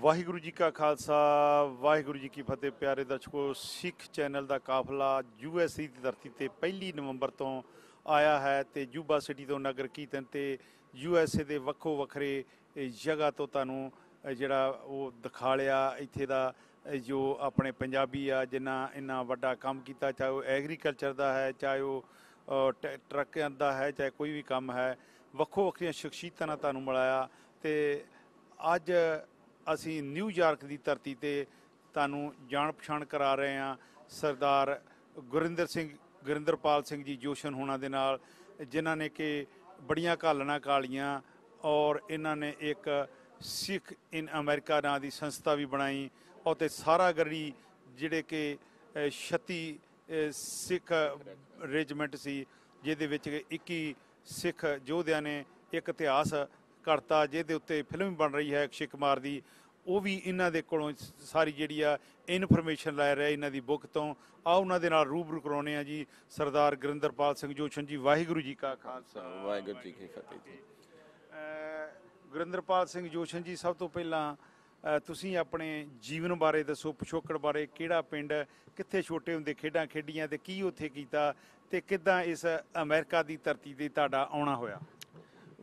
ਵਾਹਿਗੁਰੂ ਜੀ ਕਾ ਖਾਲਸਾ ਵਾਹਿਗੁਰੂ ਜੀ ਕੀ ਫਤਿਹ ਪਿਆਰੇ ਦਰਸ਼ਕੋ। ਸਿੱਖ ਚੈਨਲ ਦਾ ਕਾਫਲਾ ਯੂਐਸਏ ਦੀ ਧਰਤੀ ਤੇ ਪਹਿਲੀ ਨਵੰਬਰ ਤੋਂ ਆਇਆ ਹੈ ਤੇ ਜੂਬਾ ਸਿਟੀ ਤੋਂ ਨਗਰ ਕੀਰਤਨ ਤੇ ਯੂਐਸਏ ਦੇ ਵੱਖੋ ਵੱਖਰੇ ਜਗ੍ਹਾ ਤੋਂ ਤੁਹਾਨੂੰ ਜਿਹੜਾ ਉਹ ਦਿਖਾ ਲਿਆ। ਇੱਥੇ ਦਾ ਜੋ ਆਪਣੇ ਪੰਜਾਬੀ ਆ ਜਿਨ੍ਹਾਂ ਇੰਨਾ ਵੱਡਾ ਕੰਮ ਕੀਤਾ ਚਾਹੇ ਉਹ ਐਗਰੀਕਲਚਰ ਦਾ ਹੈ ਚਾਹੇ ਉਹ ਅ, ਟ- ਟਰੱਕਾਂ ਦਾ ਹੈ ਚਾਹੇ ਕੋਈ ਵੀ ਕੰਮ ਹੈ ਵੱਖੋ ਵੱਖਰੀਆਂ ਸ਼ਖਸੀਅਤਾਂ ਨਾਲ ਤੁਹਾਨੂੰ ਮਿਲਾਇਆ। ਤੇ ਅੱਜ ਅਸੀਂ ਨਿਊਯਾਰਕ ਦੀ ਧਰਤੀ ਤੇ ਤੁਹਾਨੂੰ ਜਾਣ ਪਛਾਣ ਕਰਾ ਰਹੇ ਹਾਂ। ਸਰਦਾਰ ਗੁਰਿੰਦਰ ਸਿੰਘ ਗੁਰਿੰਦਰਪਾਲ ਸਿੰਘ ਜੀ ਜੋਸ਼ਨ ਹੋਣਾ ਦੇ ਨਾਲ ਜਿਨ੍ਹਾਂ ਨੇ ਕਿ ਬੜੀਆਂ ਘਾਲਣਾ ਕਾਲੀਆਂ ਔਰ ਇਹਨਾਂ ਨੇ ਇੱਕ ਸਿੱਖ ਇਨ ਅਮਰੀਕਾ ਨਾਂ ਦੀ ਸੰਸਥਾ ਵੀ ਬਣਾਈ। ਔਰ ਤੇ ਸਾਰਾ ਗੜੀ ਜਿਹੜੇ ਕਿ ਅ, 36 ਸਿੱਖ ਰੈਜੀਮੈਂਟ ਸੀ ਜਿਹਦੇ ਵਿੱਚ 21 ਸਿੱਖ ਯੋਧਿਆਂ ਨੇ ਇੱਕ ਇਤਿਹਾਸ ਕਰਤਾ ਜਿਹਦੇ ਉੱਤੇ ਫਿਲਮ ਬਣ ਰਹੀ ਹੈ ਅਕਸ਼ੇ ਕੁਮਾਰ ਦੀ। ਉਹ ਵੀ ਇਹਨਾਂ ਦੇ ਕੋਲੋਂ ਸਾਰੀ ਜਿਹੜੀ ਆ ਇਨਫੋਰਮੇਸ਼ਨ ਲੈ ਰਿਹਾ ਇਹਨਾਂ ਦੀ ਬੁੱਕ ਤੋਂ। ਆ ਉਹਨਾਂ ਦੇ ਨਾਲ ਰੂਬਰੂ ਕਰਾਉਣੇ ਆ ਜੀ ਸਰਦਾਰ ਗੁਰਿੰਦਰਪਾਲ ਸਿੰਘ ਜੋਸ਼ਨ ਜੀ ਵਾਹਿਗੁਰੂ ਜੀ ਕਾ ਖਾਲਸਾ। ਵਾਹਿਗੁਰੂ ਜੀ ਕੀ ਫਤਿਹ ਜੀ। ਗੁਰਿੰਦਰਪਾਲ ਸਿੰਘ ਜੋਸ਼ਨ ਜੀ ਸਭ ਤੋਂ ਪਹਿਲਾਂ ਤੁਸੀਂ ਆਪਣੇ ਜੀਵਨ ਬਾਰੇ ਦੱਸੋ ਪਿਛੋਕੜ ਬਾਰੇ ਕਿਹੜਾ ਪਿੰਡ ਕਿੱਥੇ ਛੋਟੇ ਹੁੰਦੇ ਖੇਡਾਂ ਖੇਡੀਆਂ ਤੇ ਕੀ ਉੱਥੇ ਕੀਤਾ ਤੇ ਕਿੱਦਾਂ ਇਸ ਅਮਰੀਕਾ ਦੀ ਧਰਤੀ ਤੇ ਤੁਹਾਡਾ ਆਉਣਾ ਹੋਇਆ?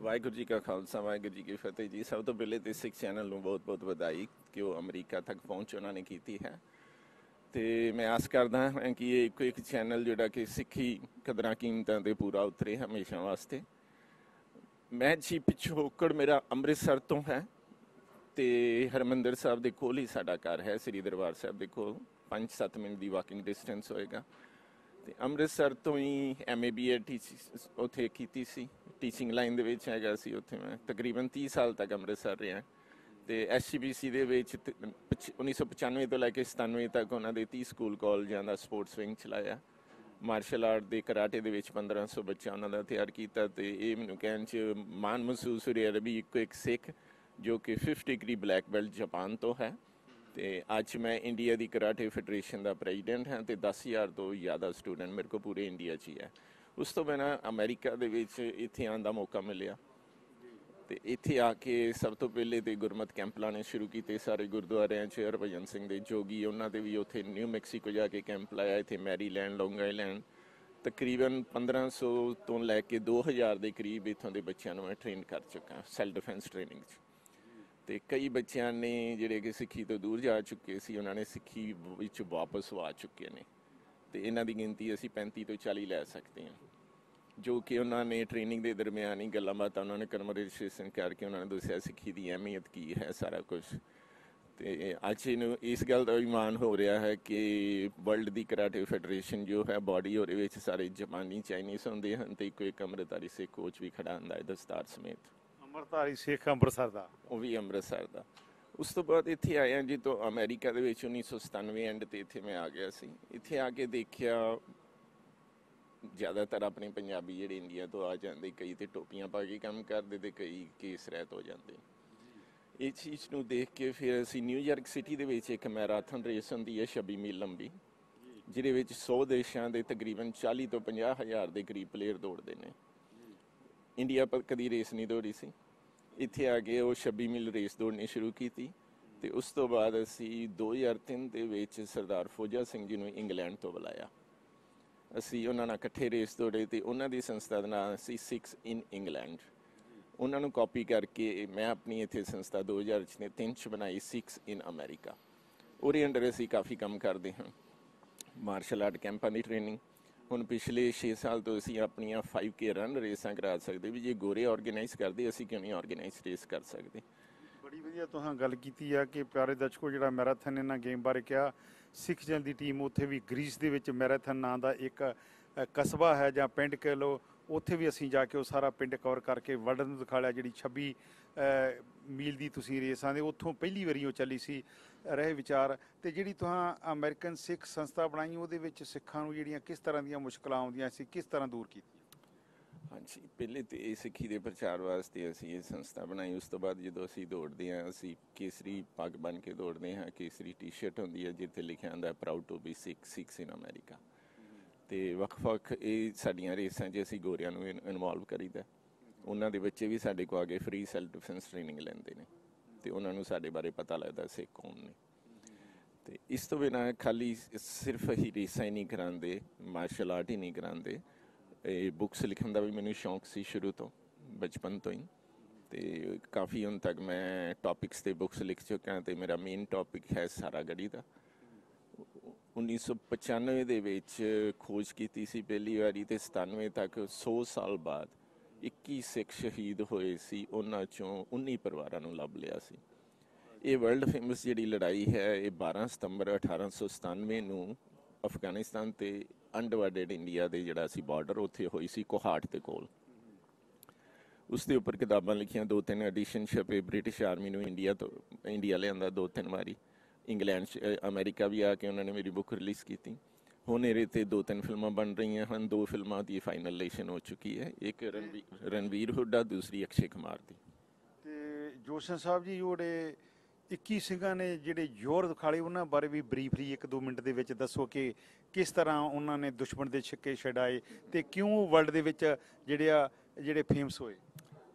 ਵਾਹਿਗੁਰੂ ਜੀ ਕਾ ਖਾਲਸਾ, ਵਾਹਿਗੁਰੂ ਜੀ ਕੀ ਫਤਿਹ ਜੀ। ਸਭ ਤੋਂ ਪਹਿਲੇ ਤੇ ਸਿੱਖ ਚੈਨਲ ਨੂੰ ਬਹੁਤ ਬਹੁਤ ਵਧਾਈ ਕਿ ਉਹ ਅਮਰੀਕਾ ਤੱਕ ਪਹੁੰਚ ਉਹਨਾਂ ਨੇ ਕੀਤੀ ਹੈ। ਤੇ ਮੈਂ ਆਸ ਕਰਦਾ ਹਾਂ ਕਿ ਇਹ ਇੱਕੋ ਇੱਕ ਚੈਨਲ ਜਿਹੜਾ ਕਿ ਸਿੱਖੀ ਕਦਰਾਂ ਕੀਮਤਾਂ ਤੇ ਪੂਰਾ ਉਤਰੇ ਹਮੇਸ਼ਾ ਵਾਸਤੇ। ਮੈਂ ਜੀ ਪਿਛੋਕੜ ਮੇਰਾ ਅੰਮ੍ਰਿਤਸਰ ਤੋਂ ਹੈ ਤੇ ਹਰਮੰਦਰ ਸਾਹਿਬ ਦੇ ਕੋਲ ਹੀ ਸਾਡਾ ਘਰ ਹੈ, ਸ੍ਰੀ ਦਰਬਾਰ ਸਾਹਿਬ ਦੇ ਕੋਲ। 5-7 ਮਿੰਟ ਦੀ ਵਾਕਿੰਗ ਡਿਸਟੈਂਸ ਹੋਏਗਾ। ਤੇ ਅੰਮ੍ਰਿਤਸਰ ਤੋਂ ਹੀ ਐਮਏ ਬੀਏ ਉੱਥੇ ਕੀਤੀ ਸੀ। ਟੀਚਿੰਗ ਲਾਈਨ ਦੇ ਵਿੱਚ ਹੈਗਾ ਸੀ ਉੱਥੇ ਮੈਂ। ਤਕਰੀਬਨ 30 ਸਾਲ ਤੱਕ ਅੰਮ੍ਰਿਤਸਰ ਰਿਹਾ। ਤੇ ਐਸਸੀਬੀਸੀ ਦੇ ਵਿੱਚ ਤ- ਪੱਚੀ- 1995 ਤੋਂ ਲੈ ਕੇ 97 ਤੱਕ ਉਹਨਾਂ ਦੇ 30 ਸਕੂਲ, ਕਾਲਜਾਂ ਦਾ ਸਪੋਰਟਸ ਵਿੰਗ ਚਲਾਇਆ। ਮਾਰਸ਼ਲ ਆਰਟ ਦੇ ਕਰਾਟੇ ਦੇ ਵਿੱਚ 1500 ਬੱਚਾ ਉਹਨਾਂ ਦਾ ਤਿਆਰ ਕੀਤਾ ਤੇ ਇਹ ਮੈਨੂੰ ਕਹਿਣ ਚ ਮਾਨ ਮਹਿਸੂਸ ਹੋ ਰਿਹਾ ਹੈ ਵੀ ਇੱਕੋ, ਇੱਕ ਸਿੱਖ ਜੋ ਕਿ 5th degree black belt Japan ਤੋਂ ਹੈ। ਤੇ ਅੱਜ ਮੈਂ ਇੰਡੀਆ ਦੀ ਕਰਾਟੇ ਫੈਡਰੇਸ਼ਨ ਦਾ ਪ੍ਰੈਜ਼ੀਡੈਂਟ ਹਾਂ ਤੇ 10000 ਤੋਂ ਜ਼ਿਆਦਾ ਸਟੂਡੈਂਟ ਮੇਰੇ ਕੋਲ ਪੂਰੇ ਇੰਡੀਆ 'ਚ ਹੀ ਹੈ। ਉਸ ਤੋਂ ਬਿਨਾਂ ਅਮਰੀਕਾ ਦੇ ਵਿੱਚ ਇੱਥੇ ਆਉਣ ਦਾ ਮੌਕਾ ਮਿਲਿਆ। ਤੇ ਇੱਥੇ ਆ ਕੇ ਸਭ ਤੋਂ ਪਹਿਲੇ ਤੇ ਗੁਰਮਤ ਕੈਂਪ ਲਾਣੇ ਸ਼ੁਰੂ ਕੀਤੇ ਸਾਰੇ ਗੁਰਦੁਆਰਿਆਂ 'ਚ, ਹਰਭਜਨ ਸਿੰਘ ਦੇ ਜੋਗੀ, ਉਹਨਾਂ ਦੇ ਵੀ ਉੱਥੇ ਨਿਊ ਮੈਕਸੀਕੋ ਜਾ ਕੇ ਕੈਂਪ ਲਾਇਆ, ਇੱਥੇ ਮੈਰੀਲੈਂਡ, ਲੌਂਗ ਆਈਲੈਂਡ। ਤਕਰੀਬਨ 1500 ਤੋਂ ਲੈ ਕੇ 2000 ਦੇ ਕਰੀਬ ਇੱਥੋਂ ਦੇ ਬੱਚਿਆਂ ਨੂੰ ਮੈਂ ਟ੍ਰੇਨ ਕਰ ਚੁੱਕਾ ਸੈਲਫ ਡਿਫੈਂਸ ਟ੍ਰੇਨਿੰਗ 'ਚ। ਤੇ ਕਈ ਬੱਚਿਆਂ ਨੇ ਜਿਹੜੇ ਕਿ ਸਿੱਖੀ ਤੋਂ ਦੂਰ ਜਾ ਚੁੱਕੇ ਸੀ, ਉਹਨਾਂ ਨੇ ਸਿੱਖੀ ਵਿੱਚ ਵਾਪਸ ਆ ਚੁੱਕੇ ਨੇ। ਤੇ ਇਹਨਾਂ ਦੀ ਗਿਣਤੀ ਅਸੀਂ 35 ਤੋਂ 40 ਲੈ ਸਕਦੇ ਹਾਂ। ਜੋ ਕਿ ਉਹਨਾਂ ਨੇ ਟ੍ਰੇਨਿੰਗ ਦੇ ਦਰਮਿਆਨ ਹੀ ਗੱਲਾਂ ਬਾਤਾਂ ਉਹਨਾਂ ਨੇ ਕਨਵਰਸੇਸ਼ਨ ਕਰਕੇ ਉਹਨਾਂ ਨੇ ਦੱਸਿਆ ਸਿੱਖੀ ਦੀ ਅਹਿਮੀਅਤ ਕੀ ਹੈ ਸਾਰਾ ਕੁਝ। ਤੇ ਅੱਜ ਇਹਨੂੰ ਇਸ ਗੱਲ ਦਾ ਵੀ ਹੋ ਰਿਹਾ ਹੈ ਕਿ ਵਰਲਡ ਦੀ ਕਰਾਟੇ ਫੈਡਰੇਸ਼ਨ ਜੋ ਹੈ ਬਾਡੀ ਉਹਦੇ ਵਿੱਚ ਸਾਰੇ ਜਪਾਨੀ ਚਾਈਨੀਜ਼ ਹੁੰਦੇ ਹਨ ਤੇ ਕੋਈ ਕਮਰਦਾਰੀ ਸੇ ਕੋਚ ਵੀ ਖੜਾ ਹੁੰਦਾ ਹੈ ਦਸਤਾਰ ਸਮੇਤ। ਅਮਰਤਾਰੀ ਸਿੱਖ ਅੰਮ੍ਰਿਤਸਰ ਦਾ। ਉਹ ਵੀ ਅੰਮ੍ਰਿਤਸਰ ਦਾ। ਉਸ ਤੋਂ ਬਾਅਦ ਇੱਥੇ ਆਇਆ ਜੀ ਤੋਂ ਅਮਰੀਕਾ ਦੇ ਵਿੱਚ 1997 ਐਂਡ ਤੇ ਇੱਥੇ ਮੈਂ ਆ ਗਿਆ ਸੀ। ਇੱਥੇ ਆ ਕੇ ਦੇਖਿਆ, ਜ਼ਿਆਦਾਤਰ ਆਪਣੇ ਪੰਜਾਬੀ ਜਿਹੜੇ ਇੰਡੀਆ ਤੋਂ ਆ ਜਾਂਦੇ, ਕਈ ਤੇ ਟੋਪੀਆਂ ਪਾ ਕੇ ਕੰਮ ਕਰਦੇ ਤੇ ਕਈ ਕੇਸ ਰਹਿਤ ਹੋ ਜਾਂਦੇ। ਇਹ ਚੀਜ਼ ਨੂੰ ਦੇਖ ਕੇ ਫਿਰ ਅਸੀਂ ਨਿਊਯਾਰਕ ਸਿਟੀ ਦੇ ਵਿੱਚ ਇੱਕ ਮੈਰਾਥਨ ਰੇਸ ਹੁੰਦੀ ਹੈ 26 ਮੀਲ ਲੰਬੀ, ਜਿਹਦੇ ਵਿੱਚ 100 ਦੇਸ਼ਾਂ ਦੇ ਤਕਰੀਬਨ 40 ਤੋਂ 50 ਹਜ਼ਾਰ ਦੇ ਕਰੀਬ ਪਲੇਅਰ ਦੌੜਦੇ ਨੇ। ਇੰਡੀਆ ਪਰ ਕਦੀ ਰੇਸ ਨਹੀਂ ਦੌੜੀ ਸੀ। ਇੱਥੇ ਆ ਕੇ ਉਹ 26 ਮੀਲ ਰੇਸ ਦੌੜਨੀ ਸ਼ੁਰੂ ਕੀਤੀ ਤੇ ਉਸ ਤੋਂ ਬਾਅਦ ਅਸੀਂ 2003 ਦੇ ਵਿੱਚ ਸਰਦਾਰ ਫੌਜਾ ਸਿੰਘ ਜੀ ਨੂੰ ਇੰਗਲੈਂਡ ਤੋਂ ਬੁਲਾਇਆ। ਅਸੀਂ ਉਹਨਾਂ ਨਾਲ ਇਕੱਠੇ ਰੇਸ ਦੌੜੇ ਤੇ ਉਹਨਾਂ ਦੀ ਸੰਸਥਾ ਦਾ ਨਾਮ ਸੀ 6 ਇਨ ਇੰਗਲੈਂਡ। ਉਹਨਾਂ ਨੂੰ ਕਾਪੀ ਕਰਕੇ ਮੈਂ ਆਪਣੀ ਇੱਥੇ ਸੰਸਥਾ 2003 ਚ ਬਣਾਈ 6 ਇਨ ਅਮਰੀਕਾ। ਉਹਦੇ ਅੰਡਰ ਅਸੀਂ ਕਾਫੀ ਕੰਮ ਕਰਦੇ ਹਾਂ। ਮਾਰਸ਼ਲ ਆਰਟ ਕੈਂਪਾਂ ਦੀ ਟ੍ਰੇਨਿੰਗ ਹੁਣ ਪਿਛਲੇ 6 ਸਾਲ ਤੋਂ ਅਸੀਂ ਆਪਣੀਆਂ 5K ਰਨ ਰੇਸਾਂ ਕਰਾ ਸਕਦੇ ਵੀ ਜੇ ਗੋਰੇ ਆਰਗੇਨਾਈਜ਼ ਕਰਦੇ, ਅਸੀਂ ਕਿਉਂ ਨਹੀਂ ਆਰਗੇਨਾਈਜ਼ ਰੇਸ ਕਰ ਸਕਦੇ? ਬੜੀ ਵਧੀਆ ਤੁਸੀਂ ਗੱਲ ਕੀਤੀ ਆ ਕਿ ਪਿਆਰੇ ਦਰਸ਼ਕੋ, ਜਿਹੜਾ ਮੈਰਾਥਨ ਇਹਨਾਂ ਗੇਮ ਬਾਰੇ ਕਿਹਾ, ਸਿੱਖ ਜਨ ਦੀ ਟੀਮ ਉੱਥੇ ਵੀ ਗ੍ਰੀਸ ਦੇ ਵਿੱਚ ਮੈਰਾਥਨ ਨਾਂ ਦਾ ਇੱਕ ਕਸਬਾ ਹੈ ਜਾਂ ਪਿੰਡ ਕਹਿ ਲਓ ਉੱਥੇ ਵੀ ਅਸੀਂ ਜਾ ਕੇ ਉਹ ਸਾਰਾ ਪਿੰਡ ਕਵਰ ਕਰਕੇ ਵਰਲਡ ਨੂੰ ਦਿਖਾ ਲਿਆ, ਜਿਹੜੀ 26 ਮੀਲ ਦੀ ਤੁਸੀਂ ਰੇਸ ਦੇ ਉੱਥੋਂ ਪਹਿਲੀ ਵਾਰੀ ਉਹ ਚੱਲੀ ਸੀ, ਰਹੇ ਵਿਚਾਰ। ਤੇ ਜਿਹੜੀ ਤੁਸੀਂ ਅਮਰੀਕਨ ਸਿੱਖ ਸੰਸਥਾ ਬਣਾਈ, ਉਹਦੇ ਵਿੱਚ ਸਿੱਖਾਂ ਨੂੰ ਜਿਹੜੀਆਂ ਕਿਸ ਤਰ੍ਹਾਂ ਦੀਆਂ ਮੁਸ਼ਕਲਾਂ ਆਉਂਦੀਆਂ ਸੀ ਕਿਸ ਤਰ੍ਹਾਂ ਦੂਰ ਕੀਤੀ ਹਾਂਜੀ, ਪਹਿਲੇ ਤੇ ਇਹ ਸਿੱਖੀ ਦੇ ਪ੍ਰਚਾਰ ਵਾਸਤੇ ਅਸੀਂ ਇਹ ਸੰਸਥਾ ਬਣਾਈ। ਉਸ ਤੋਂ ਬਾਅਦ ਜਦੋਂ ਅਸੀਂ ਦੌੜਦੇ ਹਾਂ, ਅਸੀਂ ਕੇਸਰੀ ਪੱਗ ਬਣ ਕੇ ਦੌੜਦੇ ਹਾਂ, ਕੇਸਰੀ ਟੀ-ਸ਼ਰਟ ਹੁੰਦੀ ਹੈ, ਜਿੱਥੇ ਲਿਖਿਆ ਹੁੰਦਾ proud to be Sikh Sikhs in America ਤੇ ਵੱਖ-ਵੱਖ ਇਹ ਸਾਡੀਆਂ ਰੇਸਾਂ 'ਚ ਅਸੀਂ ਗੋਰਿਆਂ ਨੂੰ ਇਨਵੋਲਵ ਕਰੀਦਾ। ਉਹਨਾਂ ਦੇ ਬੱਚੇ ਵੀ ਸਾਡੇ ਕੋਲ ਆ ਕੇ ਫ੍ਰੀ ਸੈਲਫ ਡਿਫੈਂਸ ਟ੍ਰੇਨਿੰਗ ਲੈਂਦੇ ਨੇ ਤੇ ਉਹਨਾਂ ਨੂੰ ਸਾਡੇ ਬਾਰੇ ਪਤਾ ਲੱਗਦਾ ਸੇ ਕੌਣ ਨੇ। ਤੇ ਇਸ ਤੋਂ ਬਿਨਾਂ ਖਾਲੀ ਸਿਰਫ ਹੀ ਰੇਸਾਂ ਹੀ ਨਹੀਂ ਕਰਾਉਂਦੇ ਮਾਰਸ਼ਲ ਆਰਟ ਹੀ ਨਹੀਂ ਕਰਾਉਂਦੇ ਇਹ ਬੁੱਕਸ ਲਿਖਣ ਦਾ ਵੀ ਮੈਨੂੰ ਸ਼ੌਂਕ ਸੀ ਸ਼ੁਰੂ ਤੋਂ, ਬਚਪਨ ਤੋਂ ਹੀ। ਤੇ ਕਾਫੀ ਹੁਣ ਤੱਕ ਮੈਂ ਟੌਪਿਕਸ ਤੇ ਬੁੱਕਸ ਲਿਖ ਚੁੱਕਾ ਤੇ ਮੇਰਾ ਮੇਨ ਟੌਪਿਕ ਹੈ ਸਾਰਾ ਗੜੀ ਦਾ। 1995 ਦੇ ਵਿੱਚ ਖੋਜ ਕੀਤੀ ਸੀ ਪਹਿਲੀ ਵਾਰੀ ਤੇ 97 ਤੱਕ 100 ਸਾਲ ਬਾਅਦ 21 ਸਿੱਖ ਸ਼ਹੀਦ ਹੋਏ ਸੀ। ਉਹਨਾਂ ਚੋਂ 19 ਪਰਿਵਾਰਾਂ ਨੂੰ ਲੱਭ ਲਿਆ ਸੀ। ਇਹ ਵਰਲਡ ਫੇਮਸ ਜਿਹੜੀ ਲੜਾਈ ਹੈ, ਇਹ 12 ਸਤੰਬਰ 1897 ਨੂੰ ਅਫਗਾਨਿਸਤਾਨ ਤੇ ਅਨਡਿਵਾਈਡਡ ਇੰਡੀਆ ਦੇ ਜਿਹੜਾ ਸੀ ਬਾਰਡਰ ਉੱਥੇ ਹੋਈ ਸੀ ਕੋਹਾਟ ਦੇ ਕੋਲ। ਉਸ ਦੇ ਉੱਪਰ ਕਿਤਾਬਾਂ ਲਿਖੀਆਂ, ਦੋ ਤਿੰਨ ਐਡੀਸ਼ਨ ਛਪੇ ਬ੍ਰਿਟਿਸ਼ ਆਰਮੀ ਨੂੰ ਇੰਡੀਆ ਤੋਂ ਇੰਡੀਆ ਲਿਆਂਦਾ ਦੋ ਤਿੰਨ ਵਾਰੀ। ਇੰਗਲੈਂਡ ਚ ਅਮਰੀਕਾ ਵੀ ਆ ਕੇ ਉਹਨਾਂ ਨੇ ਮੇਰੀ ਬੁੱਕ ਰਿਲੀਜ਼ ਕੀਤੀ। ਹੁਣ ਇਹਦੇ ਤੇ ਦੋ ਤਿੰਨ ਫਿਲਮਾਂ ਬਣ ਰਹੀਆਂ ਹਨ। ਦੋ ਫਿਲਮਾਂ ਦੀ ਫਾਈਨਲਾਈਜੇਸ਼ਨ ਹੋ ਚੁੱਕੀ ਹੈ। ਇੱਕ ਰਣਵੀਰ ਰਣਵੀਰ ਹੁੱਡਾ ਦੂਸਰੀ ਅਕਸ਼ੇ ਕੁਮਾਰ ਦੀ। ਤੇ ਜੋਸ਼ਨ ਸਾਹਿਬ ਜੀ ਜਿਹੜੇ 21 ਸਿੰਘਾਂ ਨੇ ਜਿਹੜੇ ਜ਼ੋਰ ਦਿਖਾਲੇ ਉਹਨਾਂ ਬਾਰੇ ਵੀ ਬਰੀਫਲੀ ਇੱਕ ਦੋ ਮਿੰਟ ਦੇ ਵਿੱਚ ਦੱਸੋ ਕਿ ਕਿਸ ਤਰ੍ਹਾਂ ਉਹਨਾਂ ਨੇ ਦੁਸ਼ਮਣ ਦੇ ਛਿੱਕੇ ਛਡਾਏ ਤੇ ਕਿਉਂ ਵਰਲਡ ਦੇ ਵਿੱਚ ਜਿਹੜੇ ਆ ਜਿਹੜੇ ਫੇਮਸ ਹੋਏ।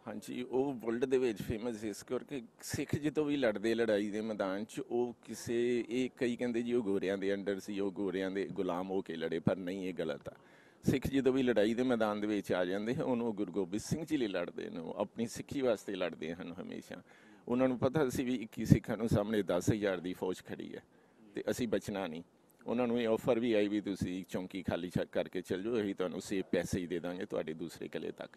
ਹਾਂਜੀ, ਉਹ ਵਰਲਡ ਦੇ ਵਿੱਚ ਫੇਮਸ ਇਸ ਕਰਕੇ ਸਿੱਖ ਜਦੋਂ ਵੀ ਲੜਦੇ ਲੜਾਈ ਦੇ ਮੈਦਾਨ 'ਚ ਉਹ ਕਿਸੇ, ਇਹ ਕਈ ਕਹਿੰਦੇ ਜੀ ਉਹ ਗੋਰਿਆਂ ਦੇ ਅੰਡਰ ਸੀ, ਉਹ ਗੋਰਿਆਂ ਦੇ ਗੁਲਾਮ ਹੋ ਕੇ ਲੜੇ, ਪਰ ਨਹੀਂ, ਇਹ ਗਲਤ ਆ। ਸਿੱਖ ਜਦੋਂ ਵੀ ਲੜਾਈ ਦੇ ਮੈਦਾਨ ਦੇ ਵਿੱਚ ਆ ਜਾਂਦੇ ਹਨ, ਉਹਨੂੰ ਗੁਰੂ ਗੋਬਿੰਦ ਸਿੰਘ ਜੀ ਲਈ ਲੜਦੇ ਨੇ, ਉਹ ਆਪਣੀ ਸਿੱਖੀ ਵਾਸਤੇ ਲੜਦੇ ਹਨ ਹਮੇਸ਼ਾ। ਉਹਨਾਂ ਨੂੰ ਪਤਾ ਸੀ ਵੀ 21 ਸਿੱਖਾਂ ਨੂੰ ਸਾਹਮਣੇ 10000 ਦੀ ਫੌਜ ਖੜੀ ਹੈ ਤੇ ਅਸੀਂ ਬਚਣਾ ਨਹੀਂ। ਉਹਨਾਂ ਨੂੰ ਇਹ ਆਫਰ ਵੀ ਆਈ ਵੀ ਤੁਸੀਂ ਚੌਂਕੀ ਖਾਲੀ ਛੱਕ ਕਰਕੇ ਚੱਲ ਜਾਓ, ਅਸੀਂ ਤੁਹਾਨੂੰ ਸੇਫ ਪੈਸੇ ਹੀ ਦੇ ਦਾਂਗੇ ਤੁਹਾਡੇ ਦੂਸਰੇ ਕਿਲੇ ਤੱਕ।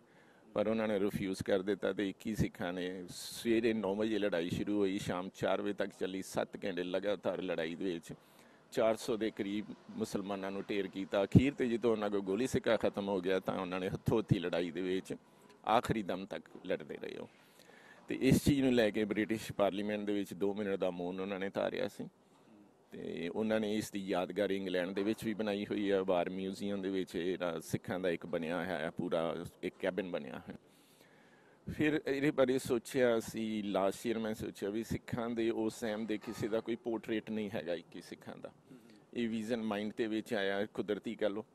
ਪਰ ਉਹਨਾਂ ਨੇ ਰਿਫਿਊਜ਼ ਕਰ ਦਿੱਤਾ ਤੇ 21 ਸਿੱਖਾਂ ਨੇ ਸਵੇਰੇ 9 ਵਜੇ ਲੜਾਈ ਸ਼ੁਰੂ ਹੋਈ, ਸ਼ਾਮ 4 ਵਜੇ ਤੱਕ ਚੱਲੀ 7 ਘੰਟੇ ਲਗਾਤਾਰ ਲੜਾਈ ਦੇ ਵਿੱਚ। 400 ਦੇ ਕਰੀਬ ਮੁਸਲਮਾਨਾਂ ਨੂੰ ਢੇਰ ਕੀਤਾ। ਅਖੀਰ ਤੇ ਜਦੋਂ ਉਹਨਾਂ ਕੋਲ ਗੋਲੀ ਸਿੱਕਾ ਖਤਮ ਹੋ ਗਿਆ ਤਾਂ ਉਹਨਾਂ ਨੇ ਹੱਥੋਂ ਹੱਥੀ ਲੜਾਈ ਦੇ ਵਿੱਚ ਆਖਰੀ ਦਮ ਤੱਕ ਲੜਦੇ ਰਹੇ ਉਹ। ਤੇ ਇਸ ਚੀਜ਼ ਨੂੰ ਲੈ ਕੇ ਬ੍ਰਿਟਿਸ਼ ਪਾਰਲੀਮੈਂਟ ਦੇ ਵਿੱਚ 2 ਮਿੰਟ ਦਾ ਮੌਨ ਉਹਨਾਂ ਨੇ ਧਾਰਿਆ ਸੀ। ਤੇ ਉਹਨਾਂ ਨੇ ਇਸ ਦੀ ਯਾਦਗਾਰ ਇੰਗਲੈਂਡ ਦੇ ਵਿੱਚ ਵੀ ਬਣਾਈ ਹੋਈ ਹੈ ਵਾਰ ਮਿਊਜ਼ੀਅਮ ਦੇ ਵਿੱਚ ਇਹਦਾ ਸਿੱਖਾਂ ਦਾ ਇੱਕ ਬਣਿਆ ਹੋਇਆ ਹੈ, ਪੂਰਾ ਇੱਕ ਕੈਬਨ ਬਣਿਆ ਹੈ ਫਿਰ ਇਹਦੇ ਬਾਰੇ ਸੋਚਿਆ ਸੀ ਲਾਸਟ ਈਅਰ ਮੈਂ ਸੋਚਿਆ ਵੀ ਸਿੱਖਾਂ ਦੇ ਉਸ ਟਾਈਮ ਦੇ ਕਿਸੇ ਦਾ ਕੋਈ ਪੋਰਟਰੇਟ ਨਹੀਂ ਹੈਗਾ 21 ਸਿੱਖਾਂ ਦਾ। ਇਹ ਵਿਜ਼ਨ ਮਾਈਂਡ ਦੇ ਵਿੱਚ ਆਇਆ, ਕੁਦਰਤੀ ਕਹ ਲੋ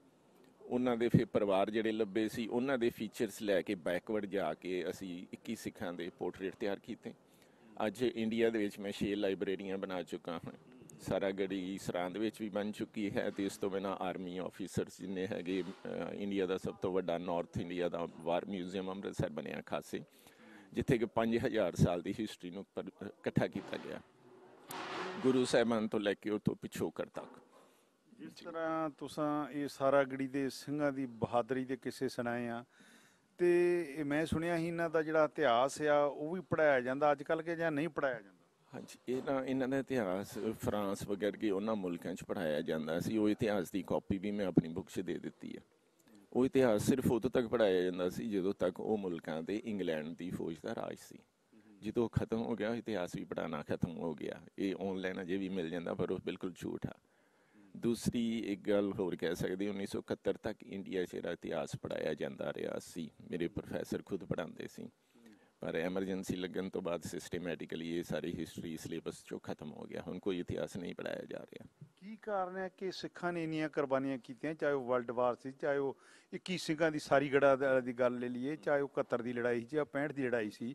ਉਹਨਾਂ ਦੇ ਫਿਰ ਪਰਿਵਾਰ ਜਿਹੜੇ ਲੱਭੇ ਸੀ, ਉਹਨਾਂ ਦੇ ਫੀਚਰਸ ਲੈ ਕੇ ਬੈਕਵਰਡ ਜਾ ਕੇ ਅਸੀਂ 21 ਸਿੱਖਾਂ ਦੇ ਪੋਰਟਰੇਟ ਤਿਆਰ ਕੀਤੇ। ਅੱਜ ਇੰਡੀਆ ਦੇ ਵਿੱਚ ਮੈਂ 6 ਲਾਇਬ੍ਰੇਰੀਆਂ ਬਣਾ ਚੁੱਕਾ ਹਾਂ। ਸਾਰਾ ਸਰਾਂਦ ਵਿੱਚ ਵੀ ਬਣ ਚੁੱਕੀ ਹੈ ਤੇ ਇਸ ਤੋਂ ਬਿਨਾਂ ਆਰਮੀ ਆਫੀਸਰਸ ਜਿੰਨੇ ਹੈਗੇ ਇੰਡੀਆ ਦਾ ਸਭ ਤੋਂ ਵੱਡਾ ਨਾਰਥ ਇੰਡੀਆ ਦਾ ਵਾਰ ਮਿਊਜ਼ੀਅਮ ਅੰਮ੍ਰਿਤਸਰ ਬਣਿਆ ਖਾਸੇ, ਜਿੱਥੇ ਕਿ 5000 ਸਾਲ ਦੀ ਹਿਸਟਰੀ ਨੂੰ ਇਕੱਠਾ ਕੀਤਾ ਗਿਆ। ਗੁਰੂ ਸਾਹਿਬਾਨ ਤੋਂ ਲੈ ਕੇ ਉਹ ਤੋਂ ਪਿਛੋਕਰ ਤੱਕ। ਜਿਸ ਤਰ੍ਹਾਂ ਤੁਸੀਂ ਇਹ ਸਾਰਾ ਦੇ ਸਿੰਘਾਂ ਦੀ ਬਹਾਦਰੀ ਦੇ ਕਿੱਸੇ ਸੁਣਾਏ ਆ, ਤੇ ਇਹ ਮੈਂ ਸੁਣਿਆ ਸੀ ਇਹਨਾਂ ਦਾ ਜਿਹੜਾ ਇਤਿਹਾਸ ਆ, ਉਹ ਵੀ ਪੜਾਇਆ ਜਾਂਦਾ, ਅੱਜ ਕੱਲ ਕਿ ਜਾਂ ਨਹੀਂ ਪੜਾਇਆ ਜਾਂਦਾ? ਹਾਂਜੀ, ਇਹ ਇਹਨਾਂ ਦਾ ਇਤਿਹਾਸ, ਫਰਾਂਸ ਵਗੈਰਾ ਕੇ ਉਹਨਾਂ ਮੁਲਕਾਂ 'ਚ ਪੜਾਇਆ ਜਾਂਦਾ ਸੀ, ਉਹ ਇਤਿਹਾਸ ਦੀ ਕਾਪੀ ਵੀ ਮੈਂ ਆਪਣੀ ਬੁੱਕ 'ਚ ਦੇ ਦਿੱਤੀ ਹੈ ਉਹ ਇਤਿਹਾਸ ਸਿਰਫ ਉਦੋਂ ਤੱਕ ਪੜਾਇਆ ਜਾਂਦਾ ਸੀ ਜਦੋਂ ਤੱਕ ਉਹ ਮੁਲਕਾਂ ਦੇ ਇੰਗਲੈਂਡ ਦੀ ਫੌਜ ਦਾ ਰਾਜ ਸੀ। ਜਦੋਂ ਖਤਮ ਹੋ ਗਿਆ, ਇਤਿਹਾਸ ਵੀ ਪੜਾਣਾ ਖਤਮ ਹੋ ਗਿਆ, ਇਹ ਆਨਲਾਈਨ ਅਜੇ ਵੀ ਮਿਲ ਜਾਂਦਾ ਪਰ ਉਹ ਬਿਲਕੁਲ ਝੂਠ ਆ। ਦੂਸਰੀ ਇੱਕ ਗੱਲ ਹੋਰ ਕਹਿ ਸਕਦੇ 1971 ਤੱਕ ਇੰਡੀਆ 'ਚ ਇਹਦਾ ਇਤਿਹਾਸ ਪੜਾਇਆ ਜਾਂਦਾ ਰਿਹਾ ਸੀ, ਮੇਰੇ ਪ੍ਰੋਫੈਸਰ ਖੁਦ ਪੜਾਉਂਦੇ ਸੀ। ਪਰ ਐਮਰਜੈਂਸੀ ਲੱਗਣ ਤੋਂ ਬਾਅਦ ਸਿਸਟਮੈਟਿਕਲੀ ਇਹ ਸਾਰੀ ਹਿਸਟਰੀ ਸਿਲੇਬਸ ਚੋਂ ਖਤਮ ਹੋ ਗਿਆ। ਹੁਣ ਕੋਈ ਇਤਿਹਾਸ ਨਹੀਂ ਪੜਾਇਆ ਜਾ ਰਿਹਾ। ਕੀ ਕਾਰਨ ਹੈ ਕਿ ਸਿੱਖਾਂ ਨੇ ਇੰਨੀਆਂ ਕੁਰਬਾਨੀਆਂ ਕੀਤੀਆਂ, ਚਾਹੇ ਉਹ ਵਰਲਡ ਵਾਰ ਸੀ, ਚਾਹੇ ਉਹ 21 ਸਿੰਘਾਂ ਦੀ ਸਾਰੀ ਗੜਾ ਦੀ ਗੱਲ ਲੈ ਲਈਏ, ਚਾਹੇ ਉਹ 71 ਦੀ ਲੜਾਈ ਸੀ ਜਾਂ 65 ਦੀ ਲੜਾਈ ਸੀ,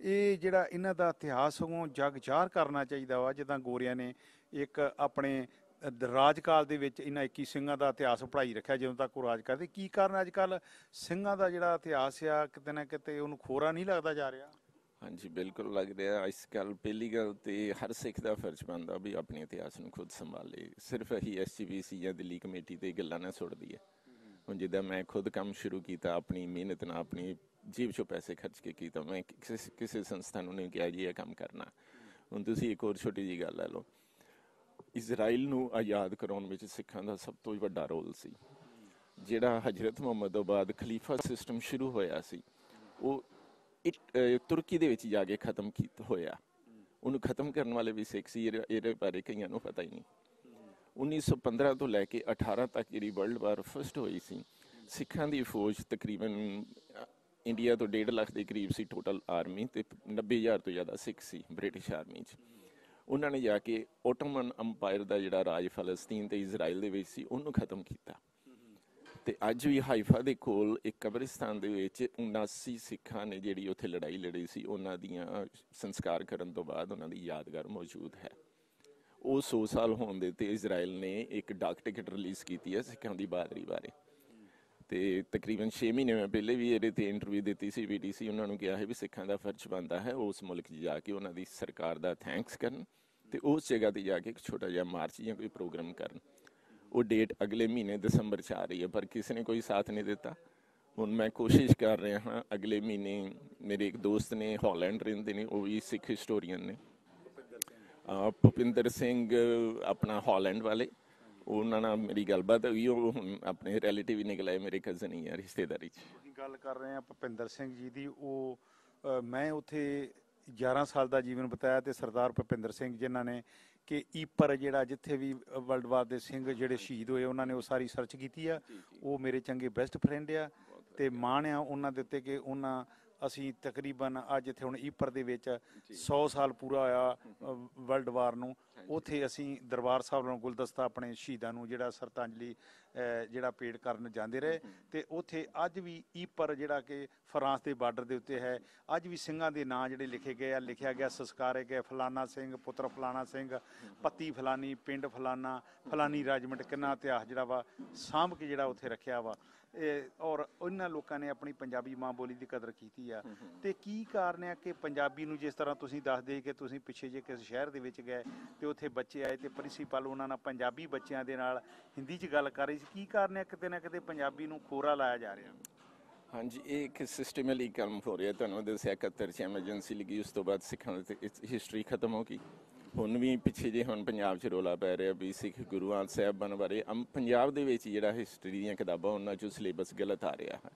ਇਹ ਜਿਹੜਾ ਇਹਨਾਂ ਦਾ ਇਤਿਹਾਸ ਸਗੋਂ ਜਗ ਜ਼ਾਹਰ ਕਰਨਾ ਚਾਹੀਦਾ ਵਾ, ਜਿੱਦਾਂ ਗੋਰਿਆਂ ਨੇ ਇੱਕ ਆਪਣੇ ਰਾਜਕਾਲ ਦੇ ਵਿੱਚ ਇਹਨਾਂ 21 ਸਿੰਘਾਂ ਦਾ ਇਤਿਹਾਸ ਪੜ੍ਹਾਈ ਰੱਖਿਆ, ਜਦੋਂ ਤੱਕ ਉਹ ਰਾਜ ਕਰਦੇ। ਕੀ ਕਾਰਨ ਅੱਜ ਕੱਲ ਸਿੰਘਾਂ ਦਾ ਜਿਹੜਾ ਇਤਿਹਾਸ ਆ, ਕਿਤੇ ਨਾ ਕਿਤੇ ਉਹਨੂੰ ਖੋਰਾ ਨਹੀਂ ਲੱਗਦਾ ਜਾ ਰਿਹਾ? ਹਾਂਜੀ, ਬਿਲਕੁਲ ਲੱਗ ਰਿਹਾ ਇਸ ਗੱਲ ਪਹਿਲੀ ਗੱਲ ਤੇ ਹਰ ਸਿੱਖ ਦਾ ਫਰਜ਼ ਬਣਦਾ ਵੀ ਆਪਣੇ ਇਤਿਹਾਸ ਨੂੰ ਖੁਦ ਸੰਭਾਲੇ। ਸਿਰਫ ਇਹੀ ਐਸਜੀਪੀਸੀ ਜਾਂ ਦਿੱਲੀ ਕਮੇਟੀ ਤੇ ਗੱਲਾਂ ਨਾ ਸੁੱਟਦੀ ਹੈ। ਹੁਣ ਜਿੱਦਾਂ ਮੈਂ ਖੁਦ ਕੰਮ ਸ਼ੁਰੂ ਕੀਤਾ, ਆਪਣੀ ਮਿਹਨਤ ਨਾਲ, ਆਪਣੀ ਜੀਬ ਚੋਂ ਪੈਸੇ ਖਰਚ ਕੇ ਕੀਤਾ, ਮੈਂ ਕਿਸੇ ਕਿਸੇ ਸੰਸਥਾ ਨੂੰ ਨਹੀਂ ਕਿਹਾ ਜੀ ਇਹ ਕੰਮ ਕਰਨਾ। ਹੁਣ ਤੁਸੀਂ ਇੱਕ ਹੋਰ ਛੋਟੀ ਜੀ ਗੱਲ ਲੈ ਲਓ। ਇਜ਼ਰਾਈਲ ਨੂੰ ਆਜ਼ਾਦ ਕਰਾਉਣ ਵਿੱਚ ਸਿੱਖਾਂ ਦਾ ਸਭ ਤੋਂ ਵੱਡਾ ਰੋਲ ਸੀ। ਜਿਹੜਾ ਹਜਰਤ ਮੁਹੰਮਦ ਤੋਂ ਬਾਅਦ ਖਲੀਫਾ ਸਿਸਟਮ ਸ਼ੁਰੂ ਹੋਇਆ ਸੀ, ਉਹ ਇਟ- ਤੁਰਕੀ ਦੇ ਵਿੱਚ ਜਾ ਕੇ ਖਤਮ ਕੀਤਾ ਹੋਇਆ। ਉਹਨੂੰ ਖਤਮ ਕਰਨ ਵਾਲੇ ਵੀ ਸਿੱਖ ਸੀ, ਇਹਦੇ- ਇਹਦੇ ਬਾਰੇ ਕਈਆਂ ਨੂੰ ਪਤਾ ਹੀ ਨਹੀਂ। 1915 ਤੋਂ ਲੈ ਕੇ 18 ਤੱਕ ਜਿਹੜੀ ਵਰਲਡ ਵਾਰ ਫਸਟ ਹੋਈ ਸੀ, ਸਿੱਖਾਂ ਦੀ ਫੌਜ ਤਕਰੀਬਨ ਇੰਡੀਆ ਤੋਂ 1.5 ਲੱਖ ਦੇ ਕਰੀਬ ਸੀ, ਟੋਟਲ ਆਰਮੀ ਤੇ 90000 ਤੋਂ ਜ਼ਿਆਦਾ ਸਿੱਖ ਸੀ, ਬ੍ਰਿਟਿਸ਼ ਆਰਮੀ 'ਚ। ਉਹਨਾਂ ਨੇ ਜਾ ਕੇ ਓਟੋਮਨ ਅੰਪਾਇਰ ਦਾ ਜਿਹੜਾ ਰਾਜ ਫਲਸਤੀਨ ਤੇ ਇਜ਼ਰਾਈਲ ਦੇ ਵਿੱਚ ਸੀ, ਉਹਨੂੰ ਖਤਮ ਕੀਤਾ। ਤੇ ਅੱਜ ਵੀ ਹਾਈਫਾ ਦੇ ਕੋਲ ਇੱਕ ਕਬਰਿਸਤਾਨ ਦੇ ਵਿੱਚ 79 ਸਿੱਖਾਂ ਨੇ ਜਿਹੜੀ ਉੱਥੇ ਲੜਾਈ ਲੜੀ ਸੀ, ਉਹਨਾਂ ਦੀਆਂ ਸੰਸਕਾਰ ਕਰਨ ਤੋਂ ਬਾਅਦ ਉਹਨਾਂ ਦੀ ਯਾਦਗਾਰ ਮੌਜੂਦ ਹੈ। ਉਹ 100 ਸਾਲ ਹੋਣ ਦੇ ਤੇ ਇਜ਼ਰਾਈਲ ਨੇ ਇੱਕ ਡਾਕ ਟਿਕਟ ਰਿਲੀਜ਼ ਕੀਤੀ ਹੈ ਸਿੱਖਾਂ ਦੀ ਬਹਾਦਰੀ ਬਾਰੇ। ਤੇ ਤਕਰੀਬਨ 6 ਮਹੀਨੇ ਮੈਂ ਪਹਿਲੇ ਵੀ ਇਹਦੇ ਤੇ ਇੰਟਰਵਿਊ ਦਿੱਤੀ ਸੀ ਬੀਟੀਸੀ ਉਹਨਾਂ ਨੂੰ ਕਿਹਾ ਹੈ ਵੀ ਸਿੱਖਾਂ ਦਾ ਫਰਜ਼ ਬਣਦਾ ਹੈ ਉਸ ਮੁਲਕ 'ਚ ਜਾ ਕੇ ਉਹਨਾਂ ਦੀ ਸਰਕਾਰ ਦਾ ਥੈਂਕਸ ਕਰਨ ਤੇ ਉਸ ਜਗ੍ਹਾ ਤੇ ਜਾ ਕੇ ਇੱਕ ਛੋਟਾ ਜਿਹਾ ਮਾਰਚ ਜਾਂ ਕੋਈ ਪ੍ਰੋਗਰਾਮ ਕਰਨ। ਉਹ ਡੇਟ ਅਗਲੇ ਮਹੀਨੇ ਦਸੰਬਰ 'ਚ ਆ ਰਹੀ ਹੈ, ਪਰ ਕਿਸੇ ਨੇ ਕੋਈ ਸਾਥ ਨਹੀਂ ਦਿੱਤਾ। ਹੁਣ ਮੈਂ ਕੋਸ਼ਿਸ਼ ਕਰ ਰਿਹਾ ਹਾਂ, ਅਗਲੇ ਮਹੀਨੇ ਮੇਰੇ ਇੱਕ ਦੋਸਤ ਨੇ ਹਾਲੈਂਡ ਰਹਿੰਦੇ ਨੇ, ਉਹ ਵੀ ਸਿੱਖ ਹਿਸਟੋਰੀਅਨ ਨੇ। ਭੁਪਿੰਦਰ ਸਿੰਘ ਆਪਣਾ ਹਾਲੈਂਡ ਵਾਲੇ। ਉਹਨਾਂ ਨਾਲ ਮੇਰੀ ਗੱਲਬਾਤ ਹੋਈ ਉਹ ਹੁਣ ਆਪਣੇ ਰਿਲੇਟਿਵ ਹੀ ਨਿਕਲ ਆਏ ਮੇਰੇ ਕਜ਼ਨ ਹੀ ਆ ਰਿਸ਼ਤੇਦਾਰੀ 'ਚ। ਤੁਸੀਂ ਗੱਲ ਕਰ ਰਹੇ ਆ ਭੁਪਿੰਦਰ ਸਿੰਘ ਜੀ ਦੀ ਉਹ ਅ, ਮੈਂ ਉੱਥੇ 11 ਸਾਲ ਦਾ ਜੀਵਨ ਬਤਾਇਆ ਤੇ ਸਰਦਾਰ ਭੁਪਿੰਦਰ ਸਿੰਘ ਜਿਨ੍ਹਾਂ ਨੇ ਕਿ ਈਪਰ ਜਿਹੜਾ ਜਿੱਥੇ ਵੀ ਵਰਲਡ ਵਾਰ ਦੇ ਸਿੰਘ ਜਿਹੜੇ ਸ਼ਹੀਦ ਹੋਏ ਉਹਨਾਂ ਨੇ ਉਹ ਸਾਰੀ ਸਰਚ ਕੀਤੀ ਆ। ਉਹ ਮੇਰੇ ਚੰਗੇ ਬੈਸਟ ਫਰੈਂਡ ਆ ਤੇ ਮਾਣ ਆ ਉਹਨਾਂ ਦੇ ਉੱਤੇ ਕਿ ਉਹਨਾਂ ਅਸੀਂ ਤਕਰੀਬਨ ਅੱਜ ਇੱਥੇ ਹੁਣ ਈਪਰ ਦੇ ਵਿੱਚ 100 ਸਾਲ ਪੂਰਾ ਹੋਇਆ ਵਰਲਡ ਵਾਰ ਨੂੰ। ਉਥੇ ਅਸੀਂ ਦਰਬਾਰ ਸਾਹਿਬ ਨੂੰ ਗੁਲਦਸਤਾ ਆਪਣੇ ਸ਼ਹੀਦਾਂ ਨੂੰ ਜਿਹੜਾ ਸਰਤਾਂਜਲੀ ਜਿਹੜਾ ਪੇੜ ਕਰਨ ਜਾਂਦੇ ਰਹੇ ਤੇ ਉਥੇ ਅੱਜ ਵੀ ਈਪਰ ਜਿਹੜਾ ਕਿ ਫਰਾਂਸ ਦੇ ਬਾਰਡਰ ਦੇ ਉੱਤੇ ਹੈ। ਅੱਜ ਵੀ ਸਿੰਘਾਂ ਦੇ ਨਾਂ ਜਿਹੜੇ ਲਿਖੇ ਗਏ ਆ ਲਿਖਿਆ ਗਿਆ ਸੰਸਕਾਰੇ ਗਏ ਫਲਾਨਾ ਸਿੰਘ ਪੁੱਤਰ ਫਲਾਨਾ ਸਿੰਘ ਪੱਤੀ ਫਲਾਨੀ ਪਿੰਡ ਫਲਾਨਾ ਫਲਾਨੀ ਰਾਜਮੰਡ ਕਿੰਨਾ ਇਤਿਹਾਸ ਜਿਹੜਾ ਵਾ ਸਾਂਭ ਕੇ ਜਿਹੜਾ ਉੱਥੇ ਰੱਖਿਆ ਵਾ। ਇਹ ਔਰ ਉਹਨਾਂ ਲੋਕਾਂ ਨੇ ਆਪਣੀ ਪੰਜਾਬੀ ਮਾਂ ਬੋਲੀ ਦੀ ਕਦਰ ਕੀਤੀ ਆ। ਤੇ ਕੀ ਕਾਰਨ ਆ ਕਿ ਪੰਜਾਬੀ ਨੂੰ ਜਿਸ ਤਰ੍ਹਾਂ ਤੁਸੀਂ ਦੱਸਦੇ ਕਿ ਤੁਸੀਂ ਪਿੱਛੇ ਜੇ ਕਿਸ ਸ਼ਹਿਰ ਦੇ ਵਿੱਚ ਗਏ ਤੇ ਉੱਥੇ ਬੱਚੇ ਆਏ ਤੇ ਪ੍ਰਿੰਸੀਪਲ ਉਹਨਾਂ ਨਾਲ ਪੰਜਾਬੀ ਬੱਚਿਆਂ ਦੇ ਨਾਲ ਹਿੰਦੀ 'ਚ ਗੱਲ ਕਰ ਰਹੀ ਸੀ ਕੀ ਕਾਰਨ ਆ ਕਿਤੇ ਨਾ ਕਿਤੇ ਪੰਜਾਬੀ ਨੂੰ ਖੋਰਾ ਲਾਇਆ ਜਾ ਰਿਹਾ? ਹਾਂਜੀ ਇਹ ਇੱਕ ਸਿਸਟਮਲੀ ਕੰਮ ਹੋ ਰਿਹਾ ਤੁਹਾਨੂੰ ਦੱਸਿਆ 71 ਚ ਐਮਰਜੈਂਸੀ ਲੱਗੀ ਉਸ ਤੋਂ ਬਾਅਦ ਸਿੱਖਾਂ ਦੀ ਹਿਸਟਰੀ ਖਤਮ ਹੋ ਗਈ। ਹੁਣ ਵੀ ਪਿੱਛੇ ਜੇ ਹੁਣ ਪੰਜਾਬ 'ਚ ਰੋਲਾ ਪੈ ਰਿਹਾ ਵੀ ਸਿੱਖ ਗੁਰੂਆਂ ਸਾਹਿਬਾਨ ਬਾਰੇ, ਅਮ ਪੰਜਾਬ ਦੇ ਵਿੱਚ ਜਿਹੜਾ ਹਿਸਟਰੀ ਦੀਆਂ ਕਿਤਾਬਾਂ, ਉਹਨਾਂ 'ਚੋਂ ਸਿਲੇਬਸ ਗਲਤ ਆ ਰਿਹਾ ਹੈ।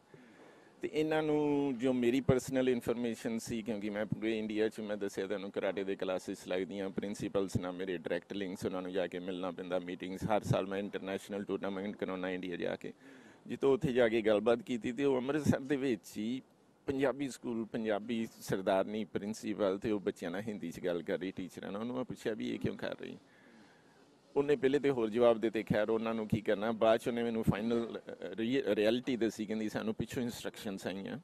ਤੇ ਇਹਨਾਂ ਨੂੰ ਜੋ ਮੇਰੀ ਪਰਸਨਲ ਇਨਫੋਰਮੇਸ਼ਨ ਸੀ, ਕਿਉਂਕਿ ਮੈਂ ਪੂਰੇ ਇੰਡੀਆ 'ਚ, ਮੈਂ ਦੱਸਿਆ ਤੁਹਾਨੂੰ ਕਰਾਟੇ ਦੇ ਕਲਾਸਿਸ ਲੱਗਦੀਆਂ ਪ੍ਰਿੰਸੀਪਲਸ ਨਾਲ ਮੇਰੇ ਡਾਇਰੈਕਟ ਲਿੰਕਸ ਉਹਨਾਂ ਨੂੰ ਜਾ ਕੇ ਮਿਲਣਾ ਪੈਂਦਾ ਮੀਟਿੰਗਸ ਹਰ ਸਾਲ ਮੈਂ ਇੰਟਰਨੈਸ਼ਨਲ ਟੂਰਨਾਮੈਂਟ ਕਰਾਉਣਾ ਇੰਡੀਆ ਜਾ ਕੇ। ਜਿੱਤੋਂ ਉੱਥੇ ਜਾ ਕੇ ਗੱਲਬਾਤ ਕੀਤੀ ਤੇ ਉਹ ਅੰਮ੍ਰਿਤਸਰ ਦੇ ਵਿੱਚ ਹੀ ਪੰਜਾਬੀ ਸਕੂਲ, ਪੰਜਾਬੀ ਸਰਦਾਰਨੀ ਪ੍ਰਿੰਸੀਪਲ ਤੇ ਉਹ ਬੱਚਿਆਂ ਨਾਲ ਹਿੰਦੀ 'ਚ ਗੱਲ ਕਰ ਰਹੀ, ਟੀਚਰਾਂ ਨਾਲ। ਉਹਨੂੰ ਮੈਂ ਪੁੱਛਿਆ ਵੀ ਇਹ ਕਿਉਂ ਕਰ ਰਹੀ? ਉਹਨੇ ਪਹਿਲੇ ਤੇ ਹੋਰ ਜਵਾਬ ਦਿੱਤੇ, ਖੈਰ ਉਹਨਾਂ ਨੂੰ ਕੀ ਕਰਨਾ? ਬਾਅਦ ਚ ਉਹਨੇ ਮੈਨੂੰ ਫਾਈਨਲ ਰਿਐਲਿਟੀ ਦੱਸੀ, ਕਹਿੰਦੀ ਸਾਨੂੰ ਪਿੱਛੋਂ ਇਨਸਟਰਕਸ਼ਨਸ ਆਈਆਂ।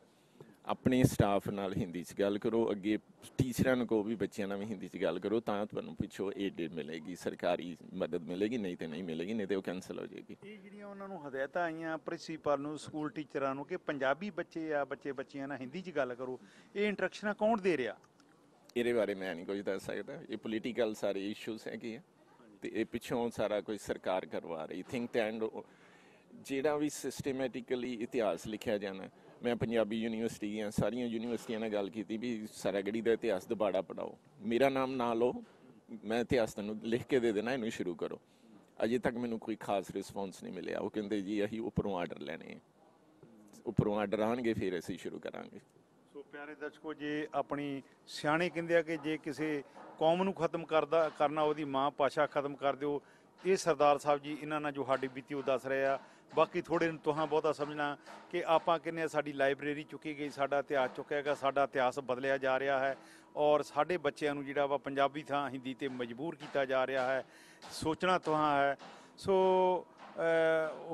ਆਪਣੇ ਸਟਾਫ ਨਾਲ ਹਿੰਦੀ 'ਚ ਗੱਲ ਕਰੋ ਅੱਗੇ ਟੀਚਰਾਂ ਨੂੰ ਕਹੋ ਵੀ ਬੱਚਿਆਂ ਨਾਲ ਵੀ ਹਿੰਦੀ 'ਚ ਗੱਲ ਕਰੋ ਤਾਂ ਤੁਹਾਨੂੰ ਪਿੱਛੋਂ ਏਡ ਮਿਲੇਗੀ ਸਰਕਾਰੀ ਮਦਦ ਮਿਲੇਗੀ ਨਹੀਂ ਤੇ ਨਹੀਂ ਮਿਲੇਗੀ ਨਹੀਂ ਤੇ ਉਹ ਕੈਨਸਲ ਹੋ ਜਾਏਗੀ। ਇਹ ਜਿਹੜੀਆਂ ਉਹਨਾਂ ਨੂੰ ਹਦਾਇਤਾਂ ਆਈਆਂ ਪ੍ਰਿੰਸੀਪਲ ਨੂੰ ਸਕੂਲ ਟੀਚਰਾਂ ਨੂੰ ਕਿ ਪੰਜਾਬੀ ਬੱਚੇ ਆ ਬੱਚੇ ਬੱਚੀਆਂ ਨਾਲ ਹਿੰਦੀ 'ਚ ਗੱਲ ਕਰੋ ਇਹ ਇੰਟਰੈਕਸ਼ਨਾਂ ਕੌਣ ਦੇ ਰਿਹਾ? ਇਹਦੇ ਬਾਰੇ ਮੈਂ ਨਹੀਂ ਕੁਝ ਦੱਸ ਸਕਦਾ। ਇਹ ਪੋਲੀਟੀਕਲ ਸਾਰੇ ਇਸ਼ੂਸ ਹੈਗੇ ਆ। ਤੇ ਇਹ ਪਿੱਛੋਂ ਸਾਰਾ ਕੋਈ ਸਰਕਾਰ ਕਰਵਾ ਰਹੀ ਥਿੰਕ ਟੈਂਡ ਜਿਹੜਾ ਵੀ ਸਿਸਟਮੈਟਿਕਲੀ ਇਤਿਹਾਸ ਲਿਖਿਆ ਜਾਣਾ ਮੈਂ ਪੰਜਾਬੀ ਯੂਨੀਵਰਸਿਟੀ ਯੂਨੀਵਰਸਿਟੀਆਂ ਸਾਰੀਆਂ ਯੂਨੀਵਰਸਿਟੀਆਂ ਨਾਲ ਗੱਲ ਕੀਤੀ ਵੀ ਸਾਰਾਗੜੀ ਦਾ ਇਤਿਹਾਸ ਦੁਬਾਰਾ ਪੜਾਓ ਮੇਰਾ ਨਾਮ ਨਾ ਲਓ, ਮੈਂ ਇਤਿਹਾਸ ਤੁਹਾਨੂੰ ਲਿਖ ਕੇ ਦੇ ਦੇਣਾ, ਇਹਨੂੰ ਸ਼ੁਰੂ ਕਰੋ। ਅਜੇ ਤੱਕ ਮੈਨੂੰ ਕੋਈ ਖਾਸ ਰਿਸਪੌਂਸ ਨਹੀਂ ਮਿਲਿਆ। ਉਹ ਕਹਿੰਦੇ ਜੀ, ਅਸੀਂ ਉੱਪਰੋਂ ਆਰਡਰ ਲੈਣੇ ਆ। ਉੱਪਰੋਂ ਆਰਡਰ ਆਣਗੇ ਫਿਰ ਅਸੀਂ ਸ਼ੁਰੂ ਕਰਾਂਗੇ। ਸੋ ਪਿਆਰੇ ਦਰਸ਼ਕੋ, ਜੇ ਆਪਣੀ ਸਿਆਣੇ ਕਹਿੰਦੇ ਆ ਕਿ ਜੇ ਕਿਸੇ ਕੌਮ ਨੂੰ ਖਤਮ ਕਰਦਾ, ਕਰਨਾ, ਉਹਦੀ ਮਾਂ ਭਾਸ਼ਾ ਖਤਮ ਕਰ ਦਿਓ ਇਹ ਸਰਦਾਰ ਸਾਹਿਬ ਜੀ, ਇਹਨਾਂ ਨਾਲ ਜੋ ਸਾਡੀ ਬੀਤੀ ਉਹ ਦੱਸ ਰਹੇ ਆ। ਬਾਕੀ ਥੋੜੇ ਨੂੰ ਤੁਹਾਂ ਬਹੁਤਾ ਸਮਝਣਾ ਕਿ ਆਪਾਂ ਕਹਿੰਦੇ ਆ ਸਾਡੀ ਲਾਇਬ੍ਰੇਰੀ ਚੁੱਕੀ ਗਈ, ਸਾਡਾ ਇਤਿਹਾਸ ਚੁੱਕਿਆ ਗਿਆ, ਸਾਡਾ ਇਤਿਹਾਸ ਬਦਲਿਆ ਜਾ ਰਿਹਾ ਹੈ ਔਰ ਸਾਡੇ ਬੱਚਿਆਂ ਨੂੰ ਜਿਹੜਾ ਵਾ ਪੰਜਾਬੀ ਥਾਂ ਹਿੰਦੀ ਤੇ ਮਜਬੂਰ ਕੀਤਾ ਜਾ ਰਿਹਾ ਹੈ। ਸੋਚਣਾ ਤੁਹਾਂ ਹੈ। ਸੋ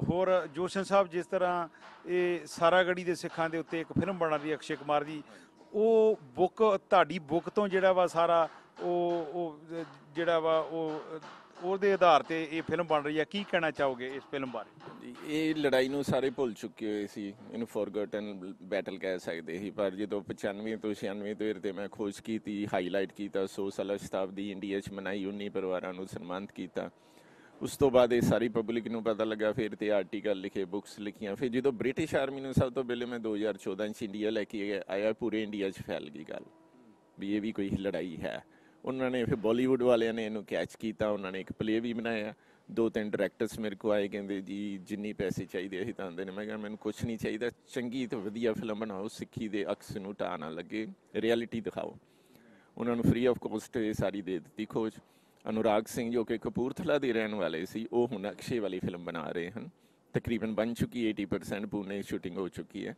ਹੋਰ ਜੋਸ਼ਨ ਸਾਹਿਬ ਜਿਸ ਤਰ੍ਹਾਂ ਇਹ ਸਾਰਾਗੜੀ ਦੇ ਸਿੱਖਾਂ ਦੇ ਉੱਤੇ ਇੱਕ ਫਿਲਮ ਬਣ ਰਹੀ ਅਕਸ਼ੇ ਕੁਮਾਰ ਦੀ, ਉਹ ਬੁੱਕ, ਤੁਹਾਡੀ ਬੁੱਕ ਤੋਂ ਜਿਹੜਾ ਵਾ ਸਾਰਾ ਉਹ ਉਹ, ਜਿਹੜਾ ਵਾ ਉਹ ਉਹਦੇ ਆਧਾਰ ਤੇ ਇਹ ਫਿਲਮ ਬਣ ਰਹੀ ਹੈ। ਕੀ ਕਹਿਣਾ ਚਾਹੋਗੇ ਇਸ ਫਿਲਮ ਬਾਰੇ? ਇਹ ਲੜਾਈ ਨੂੰ ਸਾਰੇ ਭੁੱਲ ਚੁੱਕੇ ਹੋਏ ਸੀ। ਇਹਨੂੰ ਫੋਰਗਟਨ ਬੈਟਲ ਕਹਿ ਸਕਦੇ ਸੀ। ਪਰ ਜਦੋਂ 95 ਤੋਂ 96 ਦੇ ਤੇ ਮੈਂ ਖੋਜ ਕੀਤੀ ਹਾਈਲਾਈਟ ਕੀਤਾ 100 ਸਾਲਾ ਸ਼ਤਾਬਦੀ ਇੰਡੀਆ 'ਚ ਮਨਾਈ 19 ਪਰਿਵਾਰਾਂ ਨੂੰ ਸਨਮਾਨਿਤ ਕੀਤਾ। ਉਸ ਤੋਂ ਬਾਅਦ ਇਹ ਸਾਰੀ ਪਬਲਿਕ ਨੂੰ ਪਤਾ ਲੱਗਾ, ਫਿਰ ਤੇ ਆਰਟੀਕਲ ਲਿਖੇ ਬੁੱਕਸ ਲਿਖੀਆਂ। ਫਿਰ ਜਦੋਂ ਬ੍ਰਿਟਿਸ਼ ਆਰਮੀ ਨੂੰ ਸਭ ਤੋਂ ਪਹਿਲੇ ਮੈਂ 2014 'ਚ ਇੰਡੀਆ ਲੈ ਕੇ ਆਇਆ, ਪੂਰੇ ਇੰਡੀਆ 'ਚ ਫੈਲ ਗਈ ਗੱਲ। ਵੀ ਇਹ ਵੀ ਕੋਈ ਲੜਾਈ ਹੈ। ਉਹਨਾਂ ਨੇ ਫਿਰ ਬਾਲੀਵੁੱਡ ਵਾਲਿਆਂ ਨੇ ਇਹਨੂੰ ਕੈਚ ਕੀਤਾ, ਉਹਨਾਂ ਨੇ ਇੱਕ ਪਲੇ ਵੀ ਬਣਾਇਆ। ਦੋ ਤਿੰਨ ਡਾਇਰੈਕਟਰਸ ਮੇਰੇ ਕੋ ਆਏ, ਕਹਿੰਦੇ ਜੀ ਜਿੰਨੀ ਪੈਸੇ ਚਾਹੀਦੇ ਅਸੀਂ ਤਾਂ ਆਂਦੇ ਨੇ। ਮੈਂ ਕਿਹਾ ਮੈਨੂੰ ਕੁਝ ਨਹੀਂ ਚਾਹੀਦਾ, ਚੰਗੀ ਤੇ ਵਧੀਆ ਫਿਲਮ ਬਣਾਓ, ਸਿੱਖੀ ਦੇ ਅਕਸ ਨੂੰ ਟਾ ਨਾ ਲੱਗੇ ਰਿਐਲਿਟੀ ਦਿਖਾਓ। ਉਹਨਾਂ ਨੂੰ ਫ੍ਰੀ ਆਫ ਕੋਸਟ ਇਹ ਸਾਰੀ ਦੇ ਦਿੱਤੀ ਖੋਜ। ਅਨੁਰਾਗ ਸਿੰਘ ਜੋ ਕਿ ਕਪੂਰਥਲਾ ਦੇ ਰਹਿਣ ਵਾਲੇ ਸੀ, ਉਹ ਹੁਣ ਅਕਸ਼ੇ ਵਾਲੀ ਫਿਲਮ ਬਣਾ ਰਹੇ ਹਨ। ਤਕਰੀਬਨ ਬਣ ਚੁੱਕੀ 80% ਪੂਨੇ ਸ਼ੂਟਿੰਗ ਹੋ ਚੁੱਕੀ ਹੈ।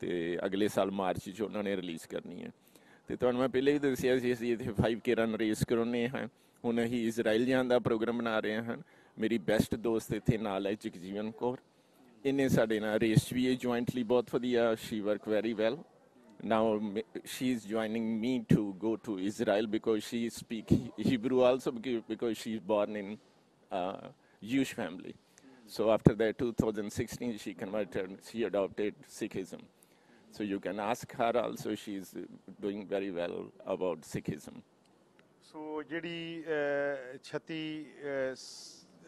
ਤੇ ਅਗਲੇ ਸਾਲ ਮਾਰਚ 'ਚ ਉਹਨਾਂ ਨੇ ਰਿਲੀਜ਼ ਕਰਨੀ ਹੈ। ਤੁਹਾਨੂੰ ਮੈਂ ਪਹਿਲੇ ਵੀ ਦੱਸਿਆ ਸੀ ਅਸੀਂ ਇੱਥੇ 5K ਰਨ ਰੇਸ ਕਰਾਉਨੇ ਹਾਂ ਹੁਣ ਅਸੀਂ ਇਜ਼ਰਾਈਲ ਜਾਣ ਦਾ ਪ੍ਰੋਗਰਾਮ ਬਣਾ ਰਹੇ ਹਾਂ ਮੇਰੀ ਬੈਸਟ ਦੋਸਤ ਇੱਥੇ ਨਾਲ ਹੈ ਜਗਜੀਵਨ ਕੌਰ ਇਹਨੇ ਸਾਡੇ ਨਾਲ ਰੇਸ 'ਚ ਵੀ ਇਹ ਜੁਆਇੰਟਲੀ ਬਹੁਤ ਵਧੀਆ she work very well now m- she's joining me to go to Israel because she speak Hebrew also becau- because she's born in uh, Jewish family. So after that, 2016, she converted, she adopted Sikhism. So you can ask her also, she's uh, doing very well about Sikhism. So ਜਿਹੜੀ ਅਹ, 36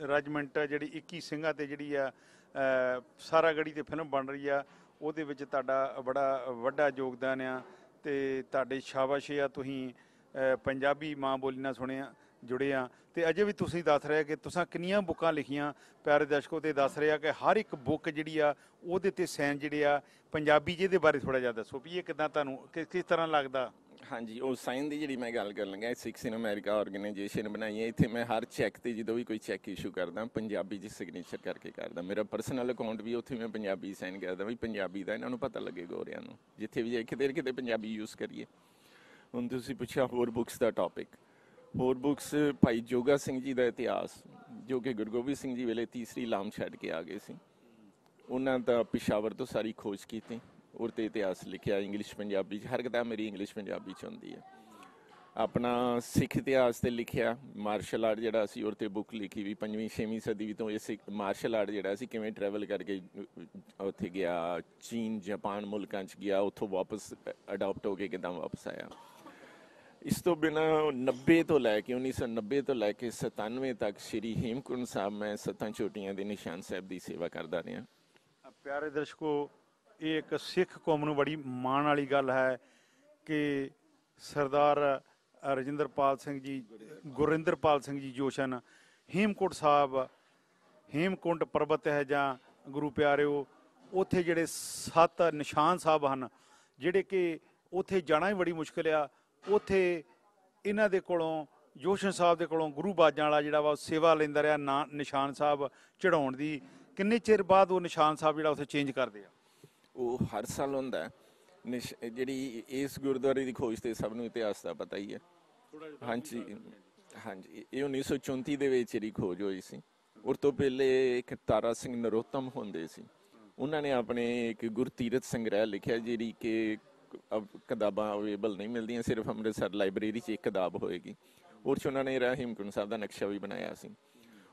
regiment ਆ ਜਿਹੜੀ 21 ਸਿੰਘਾਂ ਤੇ ਜਿਹੜੀ ਆ ਅਹ, ਸਾਰਾ ਗੜੀ ਤੇ ਫਿਲਮ ਬਣ ਰਹੀ ਆ ਉਹਦੇ ਵਿੱਚ ਤੁਹਾਡਾ ਬੜਾ ਵੱਡਾ ਯੋਗਦਾਨ ਆ ਤੇ ਤੁਹਾਡੇ ਸ਼ਾਬਾਸ਼ ਆ ਤੁਸੀਂ ਪੰਜਾਬੀ ਮਾਂ ਬੋਲੀ ਨਾਲ ਸੁਣਿਆ ਜੁੜੇ ਆ। ਤੇ ਅਜੇ ਵੀ ਤੁਸੀਂ ਦੱਸ ਰਹੇ ਕਿ ਤੁਸੀਂ ਕਿੰਨੀਆਂ ਬੁੱਕਾਂ ਲਿਖੀਆਂ? ਪਿਆਰੇ ਦਰਸ਼ਕੋ, ਤੇ ਦੱਸ ਰਹੇ ਆ ਕਿ ਹਰ ਇੱਕ ਬੁੱਕ ਜਿਹੜੀ ਆ, ਉਹਦੇ ਤੇ ਸਾਈਨ ਜਿਹੜੇ ਆ, ਪੰਜਾਬੀ ਜਿਹਦੇ ਬਾਰੇ ਥੋੜਾ ਜਿਹਾ ਦੱਸੋ ਵੀ ਇਹ ਕਿਦਾਂ ਤੁਹਾਨੂੰ ਕਿਸ ਕਿਸ ਤਰ੍ਹਾਂ ਲੱਗਦਾ? ਹਾਂਜੀ, ਉਹ ਸਾਈਨ ਦੀ ਜਿਹੜੀ ਮੈਂ ਗੱਲ ਕਰਨ ਲੱਗਾ ਸਿਕਸ ਇਨ ਅਮਰੀਕਾ ਆਰਗੇਨਾਈਜੇਸ਼ਨ ਬਣਾਈ ਹੈ। ਇੱਥੇ ਮੈਂ ਹਰ ਚੈੱਕ ਤੇ ਜਦੋਂ ਵੀ ਕੋਈ ਚੈੱਕ ਇਸ਼ੂ ਕਰਦਾ, ਪੰਜਾਬੀ 'ਚ ਸਿਗਨੇਚਰ ਕਰਕੇ ਕਰਦਾ। ਮੇਰਾ ਪਰਸਨਲ ਅਕਾਊਂਟ ਵੀ ਉੱਥੇ ਮੈਂ ਪੰਜਾਬੀ ਸਾਈਨ ਕਰਦਾ ਵੀ ਪੰਜਾਬੀ ਦਾ, ਇਹਨਾਂ ਨੂੰ ਪਤਾ ਲੱਗੇ ਗੋਰਿਆਂ ਨੂੰ। ਜਿੱਥੇ ਵੀ ਜਾਏ ਕਿਤੇ ਨਾ ਕਿਤੇ ਪੰਜਾਬੀ ਯੂਜ਼ ਕਰੀਏ। ਹੁਣ ਤੁਸੀਂ ਪੁੱਛਿਆ ਹੋਰ ਬੁੱਕਸ ਦਾ ਟੌਪਿਕ ਹੋਰ ਬੁੱਕਸ ਭਾਈ ਜੋਗਾ ਸਿੰਘ ਜੀ ਦਾ ਇਤਿਹਾਸ, ਜੋ ਕਿ ਗੁਰੂ ਗੋਬਿੰਦ ਸਿੰਘ ਜੀ ਵੇਲੇ ਤੀਸਰੀ ਲਾਮ ਛੱਡ ਕੇ ਆ ਗਏ ਸੀ। ਉਹਨਾਂ ਦਾ ਪਿਸ਼ਾਵਰ ਤੋਂ ਸਾਰੀ ਖੋਜ ਕੀਤੀ, ਔਰ ਤੇ ਇਤਿਹਾਸ ਲਿਖਿਆ ਇੰਗਲਿਸ਼ ਪੰਜਾਬੀ ਚ, ਹਰ ਕਿਤਾਬ ਮੇਰੀ ਇੰਗਲਿਸ਼ ਪੰਜਾਬੀ ਚ ਹੁੰਦੀ ਹੈ। ਆਪਣਾ ਸਿੱਖ ਇਤਿਹਾਸ ਤੇ ਲਿਖਿਆ ਮਾਰਸ਼ਲ ਆਰਟ ਜਿਹੜਾ ਸੀ, ਔਰ ਤੇ ਬੁੱਕ ਲਿਖੀ ਵੀ 5ਵੀਂ 6ਵੀਂ ਸਦੀ ਤੋਂ ਇਹ ਸਿੱਖ ਮਾਰਸ਼ਲ ਆਰਟ ਜਿਹੜਾ ਸੀ, ਕਿਵੇਂ ਟਰੈਵਲ ਕਰਕੇ ਉੱਥੇ ਗਿਆ, ਚੀਨ, ਜਾਪਾਨ ਮੁਲਕਾਂ ਚ ਗਿਆ, ਉੱਥੋਂ ਵਾਪਸ ਅਡਾਪਟ ਹੋ ਕੇ ਕਿਦਾਂ ਵਾਪਸ ਆਇਆ। ਇਸ ਤੋਂ ਬਿਨਾ 90 ਤੋਂ ਲੈ ਕੇ 1990 ਤੋਂ ਲੈ ਕੇ 97 ਤੱਕ ਸ੍ਰੀ ਹੇਮਕੁੰਟ ਸਾਹਿਬ ਮੈਂ ਸੱਤਾਂ ਚੋਟੀਆਂ ਦੇ ਨਿਸ਼ਾਨ ਸਾਹਿਬ ਦੀ ਸੇਵਾ ਕਰਦਾ ਰਿਹਾ। ਪਿਆਰੇ ਦਰਸ਼ਕੋ, ਇਹ ਇੱਕ ਸਿੱਖ ਕੌਮ ਨੂੰ ਬੜੀ ਮਾਣ ਵਾਲੀ ਗੱਲ ਹੈ ਕਿ ਸਰਦਾਰ ਰਜਿੰਦਰਪਾਲ ਸਿੰਘ ਜੀ, ਗੁਰਿੰਦਰਪਾਲ ਸਿੰਘ ਜੀ ਜੋਸ਼ਨ ਹੇਮਕੋਟ ਸਾਹਿਬ ਹੇਮਕੁੰਡ ਪਰਬਤ ਹੈ ਜਾਂ ਗੁਰੂ ਪਿਆਰਿਓ, ਉੱਥੇ ਜਿਹੜੇ ਸੱਤ ਨਿਸ਼ਾਨ ਸਾਹਿਬ ਹਨ, ਜਿਹੜੇ ਕਿ ਉੱਥੇ ਜਾਣਾ ਹੀ ਬੜੀ ਮੁਸ਼ਕਲ ਆ ਉੱਥੇ ਇਹਨਾਂ ਦੇ ਕੋਲੋਂ ਜੋਸ਼ਨ ਸਾਹਿਬ ਦੇ ਕੋਲੋਂ ਗੁਰੂ ਬਾਜਾਂ ਵਾਲਾ ਜਿਹੜਾ ਵਾ ਉਹ ਸੇਵਾ ਲੈਂਦਾ ਰਿਹਾ ਨਾ ਨਿਸ਼ਾਨ ਸਾਹਿਬ ਚੜਾਉਣ ਦੀ। ਕਿੰਨੇ ਚਿਰ ਬਾਅਦ ਉਹ ਨਿਸ਼ਾਨ ਸਾਹਿਬ ਜਿਹੜਾ ਉੱਥੇ ਚੇਂਜ ਕਰਦੇ ਆ? ਉਹ ਹਰ ਸਾਲ ਹੁੰਦਾ ਜਿਹੜੀ ਇਸ ਗੁਰਦੁਆਰੇ ਦੀ ਖੋਜ ਤੇ ਸਭ ਨੂੰ ਇਤਿਹਾਸ ਦਾ ਪਤਾ ਹੀ ਹੈ। ਹਾਂਜੀ। ਹਾਂਜੀ। ਇਹ 1934 ਦੇ ਵਿੱਚ ਇਹਦੀ ਖੋਜ ਹੋਈ ਸੀ। ਉਸ ਤੋਂ ਪਹਿਲੇ ਇੱਕ ਤਾਰਾ ਸਿੰਘ ਨਰੋਤਮ ਹੁੰਦੇ ਸੀ। ਉਹਨਾਂ ਨੇ ਆਪਣੇ ਇੱਕ ਗੁਰਤੀਰਥ ਸੰਗ੍ਰਹਿ ਲਿਖਿਆ ਜਿਹੜੀ ਕਿ ਅਬ ਕਿਤਾਬਾਂ ਅਵੇਲੇਬਲ ਨਹੀਂ ਮਿਲਦੀਆਂ, ਸਿਰਫ ਅੰਮ੍ਰਿਤਸਰ ਲਾਇਬ੍ਰੇਰੀ 'ਚ ਇੱਕ ਕਿਤਾਬ ਹੋਏਗੀ। ਉਹ 'ਚ ਉਹਨਾਂ ਨੇ ਰਹਿਮਕੁੰਡ ਸਾਹਿਬ ਦਾ ਨਕਸ਼ਾ ਵੀ ਬਣਾਇਆ ਸੀ।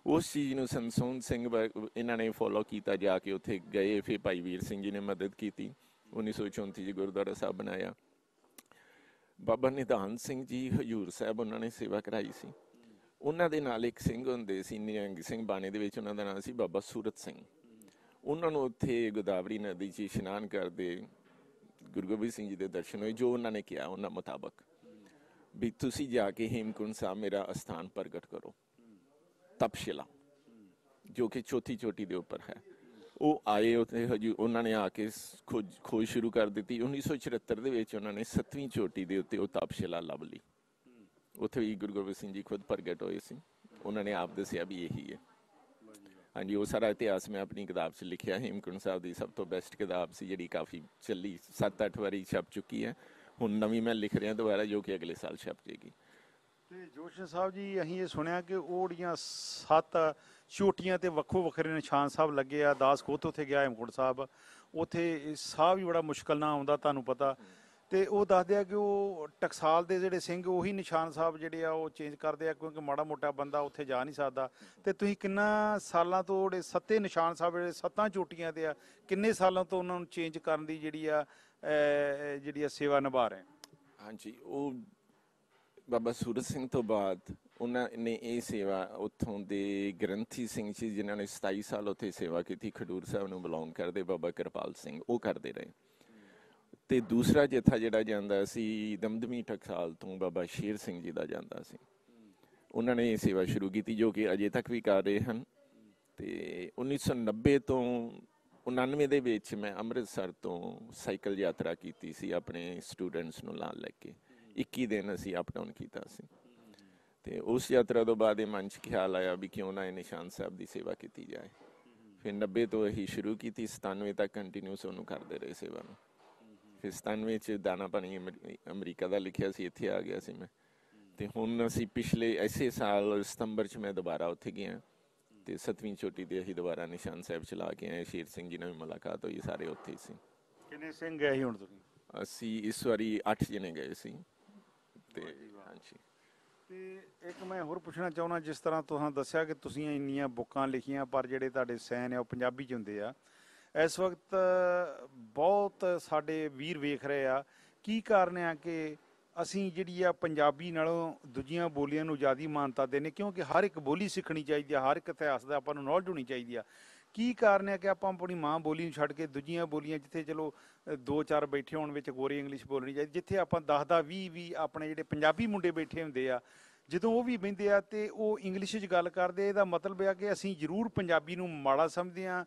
ਉਸ ਚੀਜ਼ ਨੂੰ ਸੰਸੋਨ ਸਿੰਘ ਬ- ਇਹਨਾਂ ਨੇ ਫੋਲੋ ਕੀਤਾ ਜਾ ਕੇ ਉੱਥੇ ਗਏ। ਫਿਰ ਭਾਈ ਵੀਰ ਸਿੰਘ ਜੀ ਨੇ ਮਦਦ ਕੀਤੀ। 1934 ਚ ਗੁਰਦੁਆਰਾ ਸਾਹਿਬ ਬਣਾਇਆ। ਬਾਬਾ ਨਿਧਾਨ ਸਿੰਘ ਜੀ, ਹਜੂਰ ਸਾਹਿਬ ਉਹਨਾਂ ਨੇ ਸੇਵਾ ਕਰਾਈ ਸੀ। ਉਹਨਾਂ ਦੇ ਨਾਲ ਇੱਕ ਸਿੰਘ ਹੁੰਦੇ ਸੀ, ਨਿਹੰਗ ਸਿੰਘ ਬਾਣੇ ਦੇ ਵਿੱਚ ਉਹਨਾਂ ਦਾ ਨਾਮ ਸੀ ਬਾਬਾ ਸੂਰਤ ਸਿੰਘ। ਉਹਨਾਂ ਨੂੰ ਉੱਥੇ ਗੋਦਾਵਰੀ ਨਦੀ 'ਚ ਇਸ਼ਨਾਨ ਕਰਦੇ ਗੁਰੂ ਗੋਬਿੰਦ ਸਿੰਘ ਜੀ ਦੇ ਦਰਸ਼ਨ ਹੋਏ, ਜੋ ਉਹਨਾਂ ਨੇ ਕਿਹਾ, ਉਹਨਾਂ ਮੁਤਾਬਕ ਵੀ ਤੁਸੀਂ ਜਾ ਕੇ ਹੇਮਕੁੰਡ ਸਾਹਿਬ ਮੇਰਾ ਅਸਥਾਨ ਪ੍ਰਗਟ ਕਰੋ। ਤਪਸ਼ਿਲਾ, ਜੋ ਕਿ ਚੌਥੀ ਚੋਟੀ ਦੇ ਉੱਪਰ ਹੈ। ਉਹ ਆਏ ਉੱਥੇ, ਹਜੂ ਉਹਨਾਂ ਨੇ ਆ ਕੇ ਖੋਜ ਖੋਜ ਸ਼ੁਰੂ ਕਰ ਦਿੱਤੀ। 1974 ਦੇ ਵਿੱਚ ਉਹਨਾਂ ਨੇ 7ਵੀਂ ਚੋਟੀ ਦੇ ਉੱਤੇ ਉਹ ਤਪਸ਼ਿਲਾ ਲੱਭ ਲਈ। ਉੱਥੇ ਵੀ ਗੁਰੂ ਗੋਬਿੰਦ ਸਿੰਘ ਜੀ ਖੁਦ ਪ੍ਰਗਟ ਹੋਏ ਸੀ। ਉਹਨਾਂ ਨੇ ਆਪ ਦੱਸਿਆ ਵੀ ਇਹੀ ਹੈ। ਹਾਂਜੀ, ਉਹ ਸਾਰਾ ਇਤਿਹਾਸ ਮੈਂ ਆਪਣੀ ਕਿਤਾਬ 'ਚ ਲਿਖਿਆ ਹੇਮਕੁੰਡ ਸਾਹਿਬ ਦੀ ਸਭ ਤੋਂ ਬੈਸਟ ਕਿਤਾਬ ਸੀ, ਜਿਹੜੀ ਕਾਫੀ ਚੱਲੀ 7-8 ਵਾਰੀ ਛਪ ਚੁੱਕੀ ਹੈ। ਹੁਣ ਨਵੀਂ ਮੈਂ ਲਿਖ ਰਿਹਾ ਦੁਬਾਰਾ, ਜੋ ਕਿ ਅਗਲੇ ਸਾਲ ਛਪ ਜੇਗੀ। ਤੇ ਜੋਸ਼ਨ ਸਾਹਿਬ ਜੀ, ਅਸੀਂ ਇਹ ਸੁਣਿਆ ਕਿ ਉਹ ਜਿਹੜੀਆਂ ਸੱਤ ਛੋਟੀਆਂ ਤੇ ਵੱਖੋ ਵੱਖਰੇ ਨਿਸ਼ਾਨ ਸਾਹਿਬ ਲੱਗੇ ਆ, ਦਾਸ ਖੋਤ ਉੱਥੇ ਗਿਆ, ਹੇਮਕੁੰਟ ਸਾਹਿਬ। ਉੱਥੇ ਸਾਹ ਵੀ ਬੜਾ ਮੁਸ਼ਕਲ ਨਾਲ ਆਉਂਦਾ, ਤੁਹਾਨੂੰ ਪਤਾ। ਤੇ ਉਹ ਦੱਸਦੇ ਆ ਕਿ ਉਹ ਟਕਸਾਲ ਦੇ ਜਿਹੜੇ ਸਿੰਘ, ਉਹੀ ਨਿਸ਼ਾਨ ਸਾਹਿਬ ਜਿਹੜੇ ਆ, ਉਹ ਚੇਂਜ ਕਰਦੇ ਆ ਕਿਉਂਕਿ ਮਾੜਾ ਮੋਟਾ ਬੰਦਾ ਉੱਥੇ ਜਾ ਨਹੀਂ ਸਕਦਾ। ਤੇ ਤੁਸੀਂ ਕਿੰਨਾ ਸਾਲਾਂ ਤੋਂ ਜਿਹੜੇ ਸੱਤੇ ਨਿਸ਼ਾਨ ਸਾਹਿਬ, ਜਿਹੜੇ ਸੱਤਾਂ ਚੋਟੀਆਂ ਤੇ ਆ, ਕਿੰਨੇ ਸਾਲਾਂ ਤੋਂ ਉਹਨਾਂ ਨੂੰ ਚੇਂਜ ਕਰਨ ਦੀ ਜਿਹੜੀ ਆ ਜਿਹੜੀ ਆ ਸੇਵਾ ਨਿਭਾ ਰਹੇ ਹਾਂਜੀ, ਉਹ ਬਾਬਾ ਸੂਰਜ ਸਿੰਘ ਤੋਂ ਬਾਅਦ ਉਹਨਾਂ ਨੇ ਇਹ ਸੇਵਾ ਉੱਥੋਂ ਦੇ ਗ੍ਰੰਥੀ ਸਿੰਘ ਜੀ ਜਿਨ੍ਹਾਂ ਨੇ 27 ਸਾਲ ਉੱਥੇ ਸੇਵਾ ਕੀਤੀ, ਖਡੂਰ ਸਾਹਿਬ ਨੂੰ ਬਿਲੋਂਗ ਕਰਦੇ, ਬਾਬਾ ਕਿਰਪਾਲ ਸਿੰਘ, ਉਹ ਕਰਦੇ ਰਹੇ। ਤੇ ਦੂਸਰਾ ਜਥਾ ਜਿਹੜਾ ਜਾਂਦਾ ਸੀ ਦਮਦਮੀ ਟਕਸਾਲ ਤੋਂ ਬਾਬਾ ਸ਼ੇਰ ਸਿੰਘ ਜੀ ਦਾ ਜਾਂਦਾ ਸੀ। ਉਹਨਾਂ ਨੇ ਇਹ ਸੇਵਾ ਸ਼ੁਰੂ ਕੀਤੀ ਜੋ ਕਿ ਅਜੇ ਤੱਕ ਵੀ ਕਰ ਰਹੇ ਹਨ। ਤੇ 1990 ਤੋਂ 99 ਦੇ ਵਿੱਚ ਮੈਂ ਅੰਮ੍ਰਿਤਸਰ ਤੋਂ ਸਾਈਕਲ ਯਾਤਰਾ ਕੀਤੀ ਸੀ ਆਪਣੇ ਸਟੂਡੈਂਟਸ ਨੂੰ ਨਾਲ ਲੈ ਕੇ। 21 ਦਿਨ ਅਸੀਂ ਅਪ ਡਾਊਨ ਕੀਤਾ ਸੀ। ਤੇ ਉਸ ਯਾਤਰਾ ਤੋਂ ਬਾਅਦ ਇਹ ਮਨ 'ਚ ਖਿਆਲ ਆਇਆ ਵੀ ਕਿਉਂ ਨਾ ਇਹ ਨਿਸ਼ਾਨ ਸਾਹਿਬ ਦੀ ਸੇਵਾ ਕੀਤੀ ਜਾਏ। ਫਿਰ 90 ਤੋਂ ਇਹੀ ਸ਼ੁਰੂ ਕੀਤੀ 97 ਤੱਕ ਕੰਟੀਨਿਊਸ ਉਹਨੂੰ ਕਰਦੇ ਰਹੇ ਸੇਵਾ ਨੂੰ। ਫਿਰ 97 ਚ ਦਾਣਾ ਪਾਣੀ ਅਮਰੀ- ਅਮਰੀਕਾ ਦਾ ਲਿਖਿਆ ਸੀ ਇੱਥੇ ਆ ਗਿਆ ਸੀ ਮੈਂ। ਤੇ ਹੁਣ ਅਸੀਂ ਪਿਛਲੇ ਐਸੇ ਸਾਲ ਸਤੰਬਰ ਚ ਮੈਂ ਦੁਬਾਰਾ ਉੱਥੇ ਗਿਆ। ਤੇ ਸਤਵੀਂ ਚੋਟੀ ਤੇ ਅਸੀਂ ਦੁਬਾਰਾ ਨਿਸ਼ਾਨ ਸਾਹਿਬ ਚਲਾ ਕੇ ਆਏ ਸ਼ੇਰ ਸਿੰਘ ਜੀ ਨਾਲ ਮੁਲਾਕਾਤ ਹੋਈ ਸਾਰੇ ਉੱਥੇ ਸੀ। ਕਿੰਨੇ ਸਿੰਘ ਗਏ ਸੀ ਹੁਣ ਤੁਸੀਂ? ਅਸੀਂ ਇਸ ਵਾਰੀ 8 ਜਣੇ ਗਏ ਸੀ। ਤੇ ਹਾਂਜੀ। ਤੇ ਇੱਕ ਮੈਂ ਹੋਰ ਪੁੱਛਣਾ ਚਾਹੁੰਦਾ ਜਿਸ ਤਰ੍ਹਾਂ ਤੁਸੀਂ ਦੱਸਿਆ ਕਿ ਤੁਸੀਂ ਇੰਨੀਆਂ ਬੁੱਕਾਂ ਲਿਖੀਆਂ ਪਰ ਜਿਹੜੇ ਤੁਹਾਡੇ ਸੈਨ ਆ ਉਹ ਪੰਜਾਬੀ ਚ ਹੁੰਦੇ ਆ। ਇਸ ਵਕਤ ਸਾਡੇ ਵੀਰ ਵੇਖ ਰਹੇ ਆ, ਕੀ ਕਾਰਨ ਆ ਕਿ ਅਸੀਂ ਜਿਹੜੀ ਆ ਪੰਜਾਬੀ ਨਾਲੋਂ ਦੂਜੀਆਂ ਬੋਲੀਆਂ ਨੂੰ ਜ਼ਿਆਦਾ ਮਾਨਤਾ ਦਿੰਦੇ ਕਿਉਂਕਿ ਹਰ ਇੱਕ ਬੋਲੀ ਸਿੱਖਣੀ ਚਾਹੀਦੀ ਆ, ਹਰ ਇੱਕ ਇਤਿਹਾਸ ਦਾ ਆਪਾਂ ਨੂੰ ਨੌਲੇਜ ਹੋਣੀ ਚਾਹੀਦੀ ਆ। ਕੀ ਕਾਰਨ ਹੈ ਕਿ ਆਪਾਂ ਆਪਣੀ ਮਾਂ ਬੋਲੀ ਨੂੰ ਛੱਡ ਕੇ ਦੂਜੀਆਂ ਬੋਲੀਆਂ, ਜਿੱਥੇ ਚਲੋ ਦੋ ਚਾਰ ਬੈਠੇ ਹੋਣ ਵਿੱਚ ਗੋਰੀ ਇੰਗਲਿਸ਼ ਬੋਲਣੀ ਚਾਹੀਦੀ, ਜਿੱਥੇ ਆਪਾਂ 10 ਦਾ 20 20 ਆਪਣੇ ਜਿਹੜੇ ਪੰਜਾਬੀ ਮੁੰਡੇ ਬੈਠੇ ਹੁੰਦੇ ਆ ਜਦੋਂ ਉਹ ਵੀ ਬਹਿੰਦੇ ਆ ਤੇ ਉਹ ਇੰਗਲਿਸ਼ 'ਚ ਗੱਲ ਕਰਦੇ ਇਹਦਾ ਮਤਲਬ ਆ ਕਿ ਅਸੀਂ ਜ਼ਰੂਰ ਪੰਜਾਬੀ ਨੂੰ ਮਾੜਾ ਸਮਝਦੇ ਆ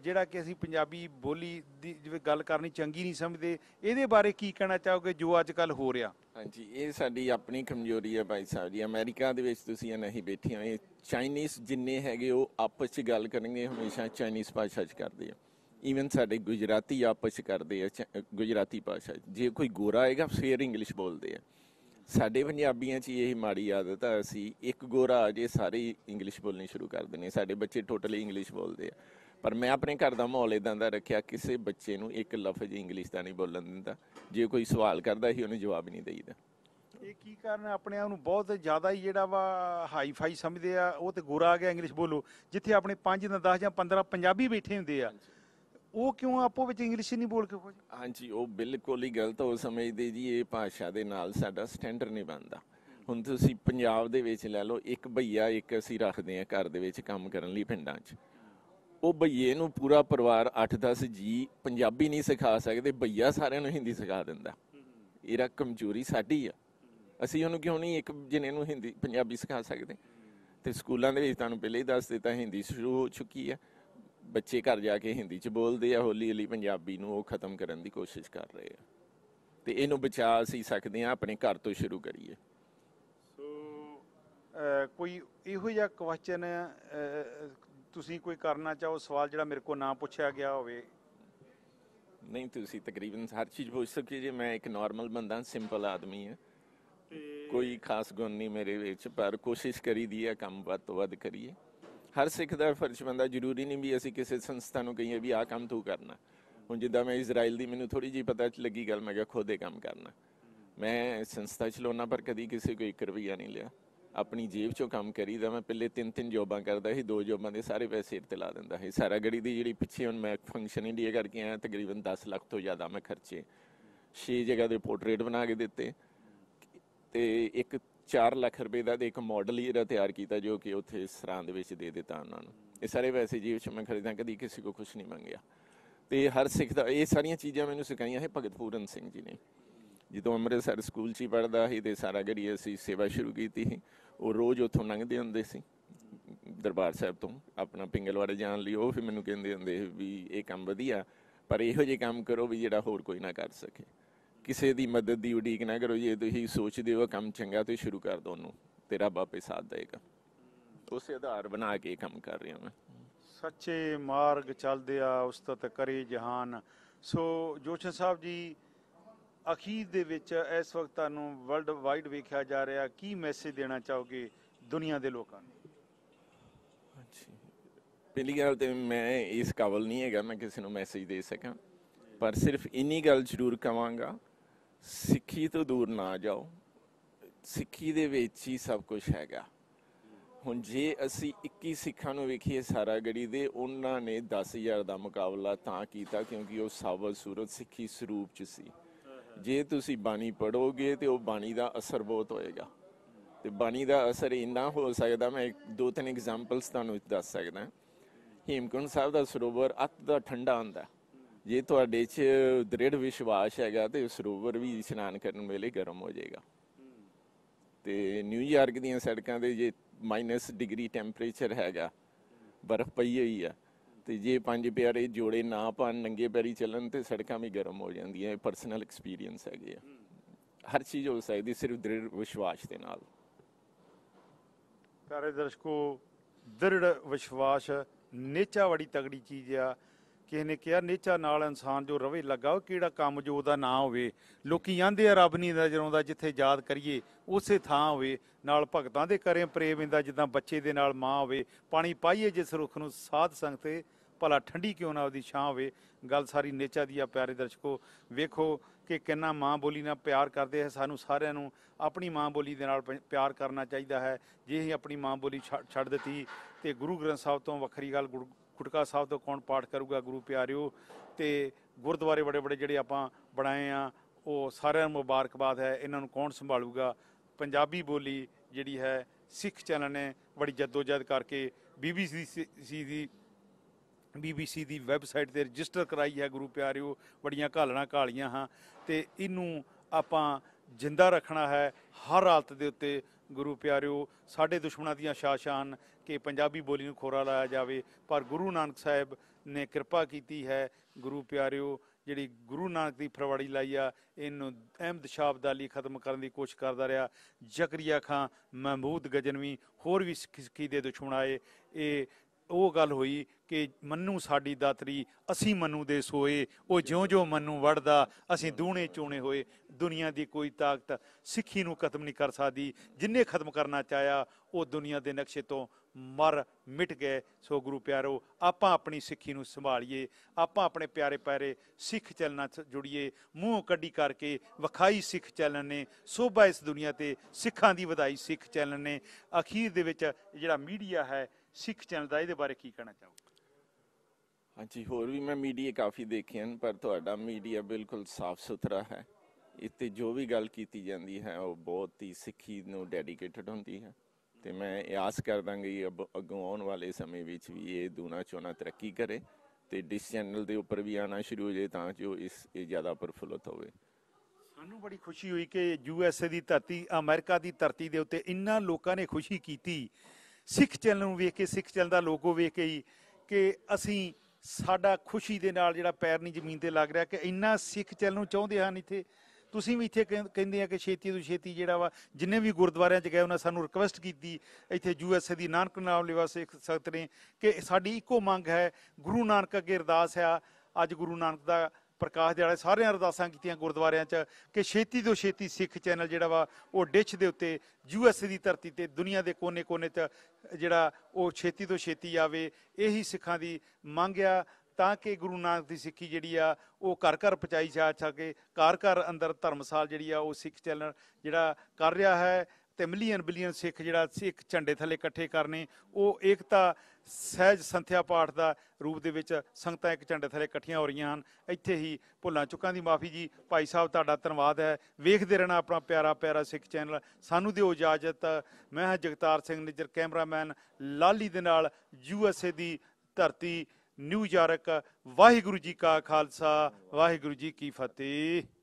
ਜਿਹੜਾ ਕਿ ਅਸੀਂ ਪੰਜਾਬੀ ਬੋਲੀ ਦੀ ਜਿਵੇਂ ਗੱਲ ਕਰਨੀ ਚੰਗੀ ਨਹੀਂ ਸਮਝਦੇ। ਇਹਦੇ ਬਾਰੇ ਕੀ ਕਹਿਣਾ ਚਾਹੋਗੇ ਜੋ ਅੱਜ ਕੱਲ ਹੋ ਰਿਹਾ? ਹਾਂਜੀ, ਇਹ ਸਾਡੀ ਆਪਣੀ ਕਮਜ਼ੋਰੀ ਹੈ ਭਾਈ ਸਾਹਿਬ ਜੀ। ਅਮਰੀਕਾ ਦੇ ਵਿੱਚ ਤੁਸੀਂ ਇਹ ਨਹੀਂ ਬੈਠੇ ਹੋਏ ਚਾਈਨੀਜ਼ ਜਿੰਨੇ ਹੈਗੇ ਉਹ ਆਪਸ 'ਚ ਗੱਲ ਕਰਨਗੇ, ਹਮੇਸ਼ਾ ਚਾਈਨੀਜ਼ ਭਾਸ਼ਾ 'ਚ ਕਰਦੇ ਆ। ਈਵਨ ਸਾਡੇ ਗੁਜਰਾਤੀ ਆਪਸ 'ਚ ਕਰਦੇ ਆ, ਚ- ਗੁਜਰਾਤੀ ਭਾਸ਼ਾ 'ਚ। ਜੇ ਕੋਈ ਗੋਰਾ ਆਏਗਾ, ਫੇਰ ਇੰਗਲਿਸ਼ ਬੋਲਦੇ ਆ। ਸਾਡੇ ਪੰਜਾਬੀਆਂ 'ਚ ਇਹ ਮਾੜੀ ਆਦਤ ਆ, ਅਸੀਂ ਇੱਕ ਗੋਰਾ ਆ ਜੇ ਸਾਰੇ ਇੰਗਲਿਸ਼ ਬੋਲਣੀ ਸ਼ੁਰੂ ਕਰ ਦਿੰਦੇ ਸਾਡੇ ਬੱਚੇ ਟੋਟਲੀ ਇੰਗਲਿਸ਼ ਬੋਲਦੇ ਆ। ਪਰ ਮੈਂ ਆਪਣੇ ਘਰ ਦਾ ਮਾਹੌਲ ਇਦਾਂ ਦਾ ਰੱਖਿਆ, ਕਿਸੇ ਬੱਚੇ ਨੂੰ ਇੱਕ ਲਫ਼ਜ਼ ਇੰਗਲਿਸ਼ ਦਾ ਨਹੀਂ ਬੋਲਣ ਦਿੰਦਾ। ਜੇ ਕੋਈ ਸਵਾਲ ਕਰਦਾ ਹੀ ਉਹਨੂੰ ਜਵਾਬ ਨਹੀਂ ਦੇਈਦਾ। ਇਹ ਕੀ ਕਾਰਨ ਹੈ? ਆਪਣੇ ਆਪ ਨੂੰ ਬਹੁਤ ਜ਼ਿਆਦਾ ਹੀ ਜਿਹੜਾ ਵਾ ਹਾਈ ਫਾਈ ਸਮਝਦੇ ਆ, ਉਹ ਤੇ ਗੋਰਾ ਆ ਗਿਆ ਇੰਗਲਿਸ਼ ਬੋਲੋ। ਜਿੱਥੇ ਆਪਣੇ 5 ਜਾਂ 10 ਜਾਂ 15 ਪੰਜਾਬੀ ਬੈਠੇ ਹੁੰਦੇ ਆ ਉਹ ਕਿਉਂ ਆਪੋ ਵਿੱਚ ਇੰਗਲਿਸ਼ ਨਹੀਂ ਬੋਲ ਕੇ ਖੁਸ਼? ਹਾਂਜੀ, ਉਹ ਬਿਲਕੁਲ ਹੀ ਗਲਤ ਹੋ ਸਮਝਦੇ ਜੀ, ਇਹ ਭਾਸ਼ਾ ਦੇ ਨਾਲ ਸਾਡਾ ਸਟੈਂਡਰਡ ਨਹੀਂ ਬਣਦਾ। ਹੁਣ ਤੁਸੀਂ ਪੰਜਾਬ ਦੇ ਵਿੱਚ ਲੈ ਲਓ, ਇੱਕ ਭਈਆ, ਇੱਕ ਅਸੀਂ ਰੱਖਦੇ ਆ ਘਰ ਦੇ ਵਿੱਚ ਕੰਮ ਕਰਨ ਲਈ ਪਿੰਡਾਂ 'ਚ। ਉਹ ਭਈਏ ਨੂੰ ਪੂਰਾ ਪਰਿਵਾਰ 8-10 ਜੀ ਪੰਜਾਬੀ ਨਹੀਂ ਸਿਖਾ ਸਕਦੇ, ਭਈਆ ਸਾਰਿਆਂ ਨੂੰ ਹਿੰਦੀ ਸਿਖਾ ਦਿੰਦਾ। ਇਹਦਾ ਕਮਜ਼ੋਰੀ ਸਾਡੀ ਆ। ਅਸੀਂ ਉਹਨੂੰ ਕਿਉਂ ਨਹੀਂ ਇੱਕ ਜਣੇ ਨੂੰ ਹਿੰਦੀ, ਪੰਜਾਬੀ ਸਿਖਾ ਸਕਦੇ? ਤੇ ਸਕੂਲਾਂ ਦੇ ਵਿੱਚ ਤੁਹਾਨੂੰ ਪਹਿਲੇ ਹੀ ਦੱਸ ਦਿੱਤਾ, ਹਿੰਦੀ ਸ਼ੁਰੂ ਹੋ ਚੁੱਕੀ ਹੈ ਬੱਚੇ ਘਰ ਜਾ ਕੇ ਹਿੰਦੀ ਚ ਬੋਲਦੇ ਆ ਹੌਲੀ ਹੌਲੀ ਪੰਜਾਬੀ ਨੂੰ ਉਹ ਖਤਮ ਕਰਨ ਦੀ ਕੋਸ਼ਿਸ਼ ਕਰ ਰਹੇ ਆ। ਤੇ ਇਹਨੂੰ ਬਚਾ ਅਸੀਂ ਸਕਦੇ ਆ ਆਪਣੇ ਘਰ ਤੋਂ ਸ਼ੁਰੂ ਕਰੀਏ। ਸੋ ਕੋਈ ਇਹੋ ਜਿਹਾ ਕੁਐਸਚਨ ਤੁਸੀਂ ਕੋਈ ਕਰਨਾ ਚਾਹੋ? ਸਵਾਲ ਜਿਹੜਾ ਮੇਰੇ ਕੋਲ ਨਾ ਪੁੱਛਿਆ ਗਿਆ ਹੋਵੇ। ਨਹੀਂ ਤੁਸੀਂ ਤਕਰੀਬਨ ਹਰ ਚੀਜ਼ ਪੁੱਛ ਸਕਦੇ ਜੇ। ਮੈਂ ਇੱਕ ਨਾਰਮਲ ਬੰਦਾ ਸਿੰਪਲ ਆਦਮੀ ਹਾਂ। ਕੋਈ ਖਾਸ ਗੁਣ ਨਹੀਂ ਮੇਰੇ ਵਿੱਚ ਪਰ ਕੋਸ਼ਿਸ਼ ਕਰੀਦੀ ਹੈ ਕੰਮ ਵੱਧ ਤੋਂ ਵੱਧ ਕਰੀਏ। ਹਰ ਸਿੱਖ ਦਾ ਫਰਜ਼ ਬੰਦਾ ਜ਼ਰੂਰੀ ਨਹੀਂ ਵੀ ਅਸੀਂ ਕਿਸੇ ਸੰਸਥਾ ਨੂੰ ਕਹੀਏ ਵੀ ਆਹ ਕੰਮ ਤੂੰ ਕਰਨਾ। ਹੁਣ ਜਿੱਦਾਂ ਮੈਂ ਇਜ਼ਰਾਈਲ ਦੀ ਮੈਨੂੰ ਥੋੜੀ ਜਿਹੀ ਪਤਾ ਲੱਗੀ ਗੱਲ, ਮੈਂ ਕਿਹਾ ਖੁਦ ਇਹ ਕੰਮ ਕਰਨਾ। ਮੈਂ ਸੰਸਥਾ ਚਲਾਉਣਾ ਪਰ ਕਦੀ ਕਿਸੇ ਕੋਈ ਇੱਕ ਰੁਪਈਆ ਨਹੀਂ ਲਿਆ। ਆਪਣੀ ਜੇਬ ਚੋਂ ਕੰਮ ਕਰੀਦਾ, ਮੈਂ ਪਹਿਲੇ ਤਿੰਨ ਤਿੰਨ ਜੋਬਾਂ ਕਰਦਾ ਸੀ, ਦੋ ਜੋਬਾਂ ਦੇ ਸਾਰੇ ਪੈਸੇ ਸਿਰ ਤੇ ਲਾ ਦਿੰਦਾ ਸੀ। ਸਾਰਾ ਗੜੀ ਦੀ ਜਿਹੜੀ ਪਿੱਛੇ ਹੁਣ ਮੈਂ ਫੰਕਸ਼ਨ ਇੰਡੀਆ ਕਰਕੇ ਆਇਆ, ਤਕਰੀਬਨ 10 ਲੱਖ ਤੋਂ ਜ਼ਿਆਦਾ ਮੈਂ ਖਰਚੇ। ਛੇ ਜਗ੍ਹਾ ਦੇ ਪੋਰਟਰੇਟ ਬਣਾ ਕੇ ਦਿੱਤੇ। ਤੇ ਇੱਕ 4 ਲੱਖ ਰੁਪਏ ਦਾ ਤੇ ਇੱਕ ਮਾਡਲ ਹੀ ਇਹਦਾ ਤਿਆਰ ਕੀਤਾ ਜੋ ਕਿ ਉੱਥੇ ਸਰਾਂ ਦੇ ਵਿੱਚ ਦੇ ਦਿੱਤਾ ਉਹਨਾਂ ਨੂੰ। ਇਹ ਸਾਰੇ ਵੈਸੇ ਜੇਬ ਚ ਮੈਂ ਖਰੀਦਾਂ ਕਦੀ ਕਿਸੇ ਕੋ ਕੁਝ ਨਹੀਂ ਮੰਗਿਆ। ਤੇ ਹਰ ਸਿੱਖ ਦਾ, ਇਹ ਸਾਰੀਆਂ ਚੀਜ਼ਾਂ ਮੈਨੂੰ ਸਿਖਾਈਆਂ ਹੈ ਭਗਤ ਪੂਰਨ ਸਿੰਘ ਜੀ ਨੇ। ਜਦੋਂ ਅੰਮ੍ਰਿਤਸਰ ਸਕੂਲ ਚ ਹੀ ਪੜਦਾ ਸੀ ਤੇ ਸਾਰਾ ਗੜੀ ਅਸੀਂ ਸੇਵਾ ਸ਼ੁਰੂ ਕੀਤੀ ਸੀ, ਉਹ ਰੋਜ਼ ਉੱਥੋਂ ਲੰਘਦੇ ਹੁੰਦੇ ਸੀ। ਦਰਬਾਰ ਸਾਹਿਬ ਤੋਂ ਆਪਣਾ ਪਿੰਗਲਵਾੜੇ ਜਾਣ ਲਈ, ਉਹ ਫਿਰ ਮੈਨੂੰ ਕਹਿੰਦੇ ਹੁੰਦੇ ਸੀ ਵੀ ਇਹ ਕੰਮ ਵਧੀਆ, ਪਰ ਇਹੋ ਜਿਹੇ ਕੰਮ ਕਰੋ ਵੀ ਜਿਹੜਾ ਹੋਰ ਕੋਈ ਨਾ ਕਰ ਸਕੇ। ਕਿਸੇ ਦੀ ਮਦਦ ਦੀ ਉਡੀਕ ਨਾ ਕਰੋ ਜੇ ਤੁਸੀਂ ਸੋਚਦੇ ਹੋ ਕੰਮ ਚੰਗਾ ਤੇ ਸ਼ੁਰੂ ਕਰ ਦੋ ਉਹਨੂੰ ਤੇਰਾ ਬਾਪੇ ਸਾਥ ਦੇਗਾ। ਉਸੇ ਆਧਾਰ ਬਣਾ ਕੇ ਕੰਮ ਕਰ ਰਿਹਾ ਮੈਂ। ਸੱਚੇ ਮਾਰਗ ਚੱਲਦੇ ਆ ਉਸਤਤ ਕਰੇ ਜਹਾਨ। ਸੋ ਜੋਸ਼ਨ ਸਾਹਿਬ ਜੀ ਅਖੀਰ ਦੇ ਵਿੱਚ ਇਸ ਵਕਤ ਤੁਹਾਨੂੰ ਵਰਲਡ ਵਾਈਡ ਵੇਖਿਆ ਜਾ ਰਿਹਾ ਕੀ ਮੈਸੇਜ ਦੇਣਾ ਚਾਹੋਗੇ ਦੁਨੀਆ ਦੇ ਲੋਕਾਂ ਨੂੰ? ਪਹਿਲੀ ਗੱਲ ਤੇ ਮੈਂ ਇਸ ਕਾਬਲ ਨਹੀਂ ਹੈਗਾ ਮੈਂ ਕਿਸੇ ਨੂੰ ਮੈਸੇਜ ਦੇ ਸਕਾਂ। ਪਰ ਸਿਰਫ ਇੰਨੀ ਗੱਲ ਜ਼ਰੂਰ ਕਵਾਂਗਾ ਸਿੱਖੀ ਤੋਂ ਦੂਰ ਨਾ ਜਾਓ। ਸਿੱਖੀ ਦੇ ਵਿੱਚ ਹੀ ਸਭ ਕੁਝ ਹੈਗਾ। ਹੁਣ ਜੇ ਅਸੀਂ 21 ਸਿੱਖਾਂ ਨੂੰ ਵੇਖੀਏ ਸਾਰਾ ਗੜੀ ਦੇ, ਉਹਨਾਂ ਨੇ 10000 ਦਾ ਮੁਕਾਬਲਾ ਤਾਂ ਕੀਤਾ ਕਿਉਂਕਿ ਉਹ ਸਾਬਤ ਸੂਰਤ ਸਿੱਖੀ ਸਰੂਪ ਚ ਸੀ। ਜੇ ਤੁਸੀਂ ਬਾਣੀ ਪੜੋਗੇ ਤੇ ਉਹ ਬਾਣੀ ਦਾ ਅਸਰ ਬਹੁਤ ਹੋਏਗਾ। ਤੇ ਬਾਣੀ ਦਾ ਅਸਰ ਇੰਨਾ ਹੋ ਸਕਦਾ, ਮੈਂ ਇੱਕ- ਦੋ ਤਿੰਨ ਐਗਜ਼ਾਮਪਲਸ ਤੁਹਾਨੂੰ ਦੱਸ ਸਕਦਾ। ਹੇਮਕੁੰਟ ਸਾਹਿਬ ਦਾ ਸਰੋਵਰ ਅੱਤ ਦਾ ਠੰਡਾ ਹੁੰਦਾ ਜੇ ਤੁਹਾਡੇ 'ਚ ਦ੍ਰਿੜ ਵਿਸ਼ਵਾਸ ਹੈਗਾ ਤੇ ਸਰੋਵਰ ਵੀ ਇਸ਼ਨਾਨ ਕਰਨ ਵੇਲੇ ਗਰਮ ਹੋ ਜਾਏਗਾ। ਤੇ ਨਿਊਯਾਰਕ ਦੀਆਂ ਸੜਕਾਂ ਦੇ ਜੇ ਮਾਈਨਸ ਡਿਗਰੀ ਟੈਂਪਰੇਚਰ ਹੈਗਾ, ਬਰਫ਼ ਪਈ ਹੋਈ ਆ, ਤੇ ਜੇ ਪੰਜ ਪਿਆਰੇ ਜੋੜੇ ਨਾ ਪਾਣ ਨੰਗੇ ਪੈਰੀ ਚੱਲਣ ਤੇ ਸੜਕਾਂ ਵੀ ਗਰਮ ਹੋ ਜਾਂਦੀਆਂ, ਇਹ ਪਰਸਨਲ ਐਕਸਪੀਰੀਅੰਸ ਹੈਗੇ ਆ। ਹਰ ਚੀਜ਼ ਹੋ ਸਕਦੀ ਸਿਰਫ ਦ੍ਰਿੜ ਵਿਸ਼ਵਾਸ ਦੇ ਨਾਲ। ਪਿਆਰੇ ਦਰਸ਼ਕੋ, ਦ੍ਰਿੜ ਵਿਸ਼ਵਾਸ ਨੇਚਾ ਬੜੀ ਤਗੜੀ ਚੀਜ਼ ਆ ਕਿਸੇ ਨੇ ਕਿਹਾ, ਨੇਚਾ ਨਾਲ ਇਨਸਾਨ ਜੋ ਰਵੇ, ਲੱਗਾ ਉਹ ਕਿਹੜਾ ਕੰਮ ਜੋ ਉਹਦਾ ਨਾ ਹੋਵੇ। ਲੋਕੀ ਆਂਦੇ ਆ, ਰੱਬ ਨਹੀਂ ਨਜ਼ਰ ਆਉਂਦਾ ਜਿੱਥੇ ਯਾਦ ਕਰੀਏ, ਉਸੇ ਥਾਂ ਹੋਵੇ। ਨਾਲ ਭਗਤਾਂ ਦੇ ਕਰੇ ਪ੍ਰੇਮ ਇੰਦਾ, ਜਿੱਦਾਂ ਬੱਚੇ ਦੇ ਨਾਲ ਮਾਂ ਹੋਵੇ। ਪਾਣੀ ਪਾਈਏ ਜਿਸ ਰੁੱਖ ਨੂੰ, ਸਾਧ ਸੰਗਤੇ ਭਲਾ ਠੰਡੀ ਕਿਉਂ ਨਾ ਉਹਦੀ ਛਾਂ ਹੋਵੇ। ਗੱਲ ਸਾਰੀ ਨੇਚਾ ਦੀ ਆ, ਪਿਆਰੇ ਦਰਸ਼ਕੋ। ਵੇਖੋ ਕਿ ਕਿੰਨਾ ਮਾਂ ਬੋਲੀ ਨਾਲ ਪਿਆਰ ਕਰਦੇ ਹੈ ਸਾਨੂੰ ਸਾਰਿਆਂ ਨੂੰ ਆਪਣੀ ਮਾਂ ਬੋਲੀ ਦੇ ਨਾਲ ਪਿਆਰ ਕਰਨਾ ਚਾਹੀਦਾ ਹੈ। ਜੇ ਅਸੀਂ ਆਪਣੀ ਮਾਂ ਬੋਲੀ ਛੱਡ ਛੱਡ ਦਿੱਤੀ ਤੇ ਗੁਰੂ ਗ੍ਰੰਥ ਸਾਹਿਬ ਤੋਂ ਵੱਖਰੀ ਗੱਲ ਗੁਰੂ- ਗੁਟਕਾ ਸਾਹਿਬ ਤੋਂ ਕੌਣ ਪਾਠ ਕਰੂਗਾ, ਗੁਰੂ ਪਿਆਰਿਓ? ਤੇ ਗੁਰਦੁਆਰੇ ਬੜੇ ਬੜੇ ਜਿਹੜੇ ਆਪਾਂ ਬਣਾਏ ਆ, ਉਹ ਸਾਰਿਆਂ ਨੂੰ ਮੁਬਾਰਕਬਾਦ ਹੈ, ਇਹਨਾਂ ਨੂੰ ਕੌਣ ਸੰਭਾਲੂਗਾ? ਪੰਜਾਬੀ ਬੋਲੀ ਜਿਹੜੀ ਹੈ, ਸਿੱਖ ਚੈਨਲ ਨੇ ਬੜੀ ਜਦੋਜਹਿਦ ਕਰਕੇ ਬੀਬੀਸੀ ਦੀ ਬੀਬੀਸੀ ਦੀ ਵੈਬਸਾਈਟ ਤੇ ਰਜਿਸਟਰ ਕਰਾਈ ਹੈ, ਗੁਰੂ ਪਿਆਰਿਓ, ਬੜੀਆਂ ਘਾਲਣਾ ਘਾਲੀਆਂ ਹਾਂ। ਤੇ ਇਹਨੂੰ ਆਪਾਂ ਜਿੰਦਾ ਰੱਖਣਾ ਹੈ, ਹਰ ਹਾਲਤ ਦੇ ਉੱਤੇ, ਗੁਰੂ ਪਿਆਰਿਓ, ਸਾਡੇ ਦੁਸ਼ਮਣਾਂ ਦੀਆਂ ਸ਼ਾਸ਼ਾਨ ਕਿ ਪੰਜਾਬੀ ਬੋਲੀ ਨੂੰ ਖੋਰਾ ਲਾਇਆ ਜਾਵੇ, ਪਰ ਗੁਰੂ ਨਾਨਕ ਸਾਹਿਬ ਨੇ ਕਿਰਪਾ ਕੀਤੀ ਹੈ, ਗੁਰੂ ਪਿਆਰਿਓ, ਜਿਹੜੀ ਗੁਰੂ ਨਾਨਕ ਦੀ ਫਰਵਾੜੀ ਲਾਈ ਆ, ਇਹਨੂੰ ਅਹਿਮਦ ਸ਼ਾਹ ਅਬਦਾਲੀ ਖਤਮ ਕਰਨ ਦੀ ਕੋਸ਼ਿਸ਼ ਕਰਦਾ ਰਿਹਾ। ਜ਼ਕਰੀਆ ਖਾਂ, ਮਹਿਮੂਦ ਗਜਨਵੀ ਹੋਰ ਵੀ ਸਿੱਖ- ਸਿੱਖੀ ਦੇ ਦੁਸ਼ਮਣ ਆਏ। ਇਹ ਉਹ ਗੱਲ ਹੋਈ ਕਿ ਮੰਨੂ ਸਾਡੀ ਦਾਤਰੀ, ਅਸੀਂ ਮੰਨੂ ਦੇ ਸੋਏ, ਉਹ ਜਿਉਂ-ਜਿਉਂ ਮੰਨੂ ਵੜਦਾ, ਅਸੀਂ ਦੂਣੇ ਚੋਣੇ ਹੋਏ, ਦੁਨੀਆ ਦੀ ਕੋਈ ਤਾਕਤ ਸਿੱਖੀ ਨੂੰ ਖਤਮ ਨਹੀਂ ਕਰ ਸਕਦੀ। ਜਿੰਨੇ ਖਤਮ ਕਰਨਾ ਚਾਹਿਆ, ਉਹ ਦੁਨੀਆ ਦੇ ਨਕਸ਼ੇ ਤੋਂ ਮਰ ਮਿਟ ਗਏ। ਸੋ ਗੁਰੂ ਪਿਆਰੋ, ਆਪਾਂ ਆਪਣੀ ਸਿੱਖੀ ਨੂੰ ਸੰਭਾਲੀਏ, ਆਪਾਂ ਆਪਣੇ ਪਿਆਰੇ ਪਿਆਰੇ ਸਿੱਖ ਚੱਲਣਾ ਜੁੜੀਏ, ਮੂੰਹ ਕੱਢੀ ਕਰਕੇ ਵਿਖਾਈ ਸਿੱਖ ਚੱਲਣ ਨੇ, ਸੋਭਾ ਇਸ ਦੁਨੀਆ ਤੇ ਸਿੱਖਾਂ ਦੀ ਵਧਾਈ ਸਿੱਖ ਚੱਲਣ ਨੇ। ਅਖੀਰ ਦੇ ਵਿੱਚ ਜਿਹੜਾ ਮੀਡੀਆ ਹੈ ਸਿੱਖ ਚੈਨਲ ਦਾ ਇਹਦੇ ਬਾਰੇ ਕੀ ਕਹਿਣਾ ਚਾਹੋ ਹਾਂਜੀ ਹੋਰ ਵੀ ਮੈਂ ਮੀਡੀਆ ਕਾਫੀ ਦੇਖੇ ਹਨ ਪਰ ਤੁਹਾਡਾ ਮੀਡੀਆ ਬਿਲਕੁਲ ਸਾਫ਼ ਸੁਥਰਾ ਹੈ। ਇੱਥੇ ਜੋ ਵੀ ਗੱਲ ਕੀਤੀ ਜਾਂਦੀ ਹੈ ਉਹ ਬਹੁਤ ਹੀ ਸਿੱਖੀ ਨੂੰ ਡੈਡੀਕੇਟਡ ਹੁੰਦੀ ਹੈ। ਤੇ ਮੈਂ ਇਹ ਆਸ ਕਰਦਾ ਕਿ ਅੱਗੋਂ ਆਉਣ ਵਾਲੇ ਸਮੇਂ ਵਿੱਚ ਵੀ ਇਹ ਦੂਣਾ ਚੋਣਾ ਤਰੱਕੀ ਕਰੇ ਤੇ ਡਿਸ ਚੈਨਲ ਦੇ ਉੱਪਰ ਵੀ ਆਣਾ ਸ਼ੁਰੂ ਹੋ ਜਾਏ ਤਾਂ ਜੋ ਇਸ ਇਹ ਜ਼ਿਆਦਾ ਪ੍ਰਫੁੱਲਤ ਹੋਵੇ। ਸਾਨੂੰ ਬੜੀ ਖੁਸ਼ੀ ਹੋਈ ਕਿ ਯੂ ਐਸ ਏ ਦੀ ਧਰਤੀ ਅਮਰੀਕਾ ਦੀ ਧਰਤੀ ਦੇ ਉੱਤੇ ਇੰਨਾ ਲੋਕਾਂ ਨੇ ਖੁਸ਼ੀ ਕੀਤੀ ਸਿੱਖ ਚੈਨਲ ਨੂੰ ਵੇਖ ਕੇ, ਸਿੱਖ ਚੈਨਲ ਦਾ ਲੋਗੋ ਵੇਖ ਕੇ ਹੀ ਕਿ ਅਸੀਂ ਸਾਡਾ ਖੁਸ਼ੀ ਦੇ ਨਾਲ ਜਿਹੜਾ ਪੈਰ ਨਹੀਂ ਜ਼ਮੀਨ ਤੇ ਲੱਗ ਰਿਹਾ ਕਿ ਇੰਨਾ ਸਿੱਖ ਚੈਨਲ ਨੂੰ ਚਾਹੁੰਦੇ ਹਨ ਇੱਥੇ। ਤੁਸੀਂ ਵੀ ਇੱਥੇ ਕਹਿੰ- ਕਹਿੰਦੇ ਆ ਕਿ ਛੇਤੀ ਤੋਂ ਛੇਤੀ ਜਿਹੜਾ ਵਾ, ਜਿੰਨੇ ਵੀ ਗੁਰਦੁਆਰਿਆਂ 'ਚ ਗਏ, ਉਹਨਾਂ ਸਾਨੂੰ ਰਿਕਵੈਸਟ ਕੀਤੀ, ਇੱਥੇ ਯੂ ਐਸ ਏ ਦੀ ਨਾਨਕ ਨਾਮ ਲਿਵਾ ਸਿੱਖ ਸੰਗਤ ਨੇ ਕਿ ਸਾਡੀ ਇੱਕੋ ਮੰਗ ਹੈ, ਗੁਰੂ ਨਾਨਕ ਅੱਗੇ ਅਰਦਾਸ ਆ ਅੱਜ ਗੁਰੂ ਨਾਨਕ ਦਾ ਪ੍ਰਕਾਸ਼ ਦਿਹਾੜਾ ਸਾਰਿਆਂ ਅਰਦਾਸਾਂ ਕੀਤੀਆਂ ਗੁਰਦੁਆਰਿਆਂ 'ਚ ਕਿ ਛੇਤੀ ਤੋਂ ਛੇਤੀ ਸਿੱਖ ਚੈਨਲ ਜਿਹੜਾ ਵਾ, ਉਹ ਡਿਸ਼ ਦੇ ਉੱਤੇ ਯੂਐਸ ਦੀ ਧਰਤੀ ਤੇ ਦੁਨੀਆ ਦੇ ਕੋਨੇ-ਕੋਨੇ 'ਚ ਜਿਹੜਾ ਉਹ ਛੇਤੀ ਤੋਂ ਛੇਤੀ ਆਵੇ, ਇਹੀ ਸਿੱਖਾਂ ਦੀ ਮੰਗ ਆ ਤਾਂ ਕਿ ਗੁਰੂ ਨਾਨਕ ਦੀ ਸਿੱਖੀ ਜਿਹੜੀ ਆ, ਉਹ ਘਰ ਘਰ ਪਹੁੰਚਾਈ ਜਾ ਸਕੇ ਘਰ ਘਰ ਅੰਦਰ ਧਰਮਸਾਲ ਜਿਹੜੀ ਆ, ਉਹ ਸਿੱਖ ਚੈਨਲ ਜਿਹੜਾ ਕਰ ਰਿਹਾ ਹੈ। ਤੇ ਮਿਲੀਅਨ ਬਿਲੀਅਨ ਸਿੱਖ ਜਿਹੜਾ ਸਿੱਖ ਝੰਡੇ ਥੱਲੇ ਇਕੱਠੇ ਕਰਨੇ, ਉਹ ਏਕਤਾ, ਸਹਿਜ ਸੰਥਿਆ ਪਾਠ ਦਾ ਰੂਪ ਦੇ ਵਿੱਚ ਸੰਗਤਾਂ ਇੱਕ ਝੰਡੇ ਥੱਲੇ ਇਕੱਠੀਆਂ ਹੋ ਰਹੀਆਂ ਹਨ। ਇੱਥੇ ਹੀ ਭੁੱਲਾਂ ਚੁੱਕਾਂ ਦੀ ਮਾਫੀ ਜੀ। ਭਾਈ ਸਾਹਿਬ, ਤੁਹਾਡਾ ਧੰਨਵਾਦ ਹੈ। ਵੇਖਦੇ ਰਹਿਣਾ ਆਪਣਾ ਪਿਆਰਾ ਪਿਆਰਾ ਸਿੱਖ ਚੈਨਲ। ਸਾਨੂੰ ਦਿਓ ਇਜਾਜ਼ਤ। ਮੈਂ ਹਾਂ ਜਗਤਾਰ ਸਿੰਘ ਨਿੱਜਰ, ਕੈਮਰਾਮੈਨ ਲਾਲੀ ਦੇ ਨਾਲ ਯੂ ਐਸ ਏ ਦੀ ਧਰਤੀ ਨਿਊਯਾਰਕ ਵਾਹਿਗੁਰੂ ਜੀ ਕਾ ਖਾਲਸਾ। ਵਾਹਿਗੁਰੂ ਜੀ ਕੀ ਫਤਿਹ।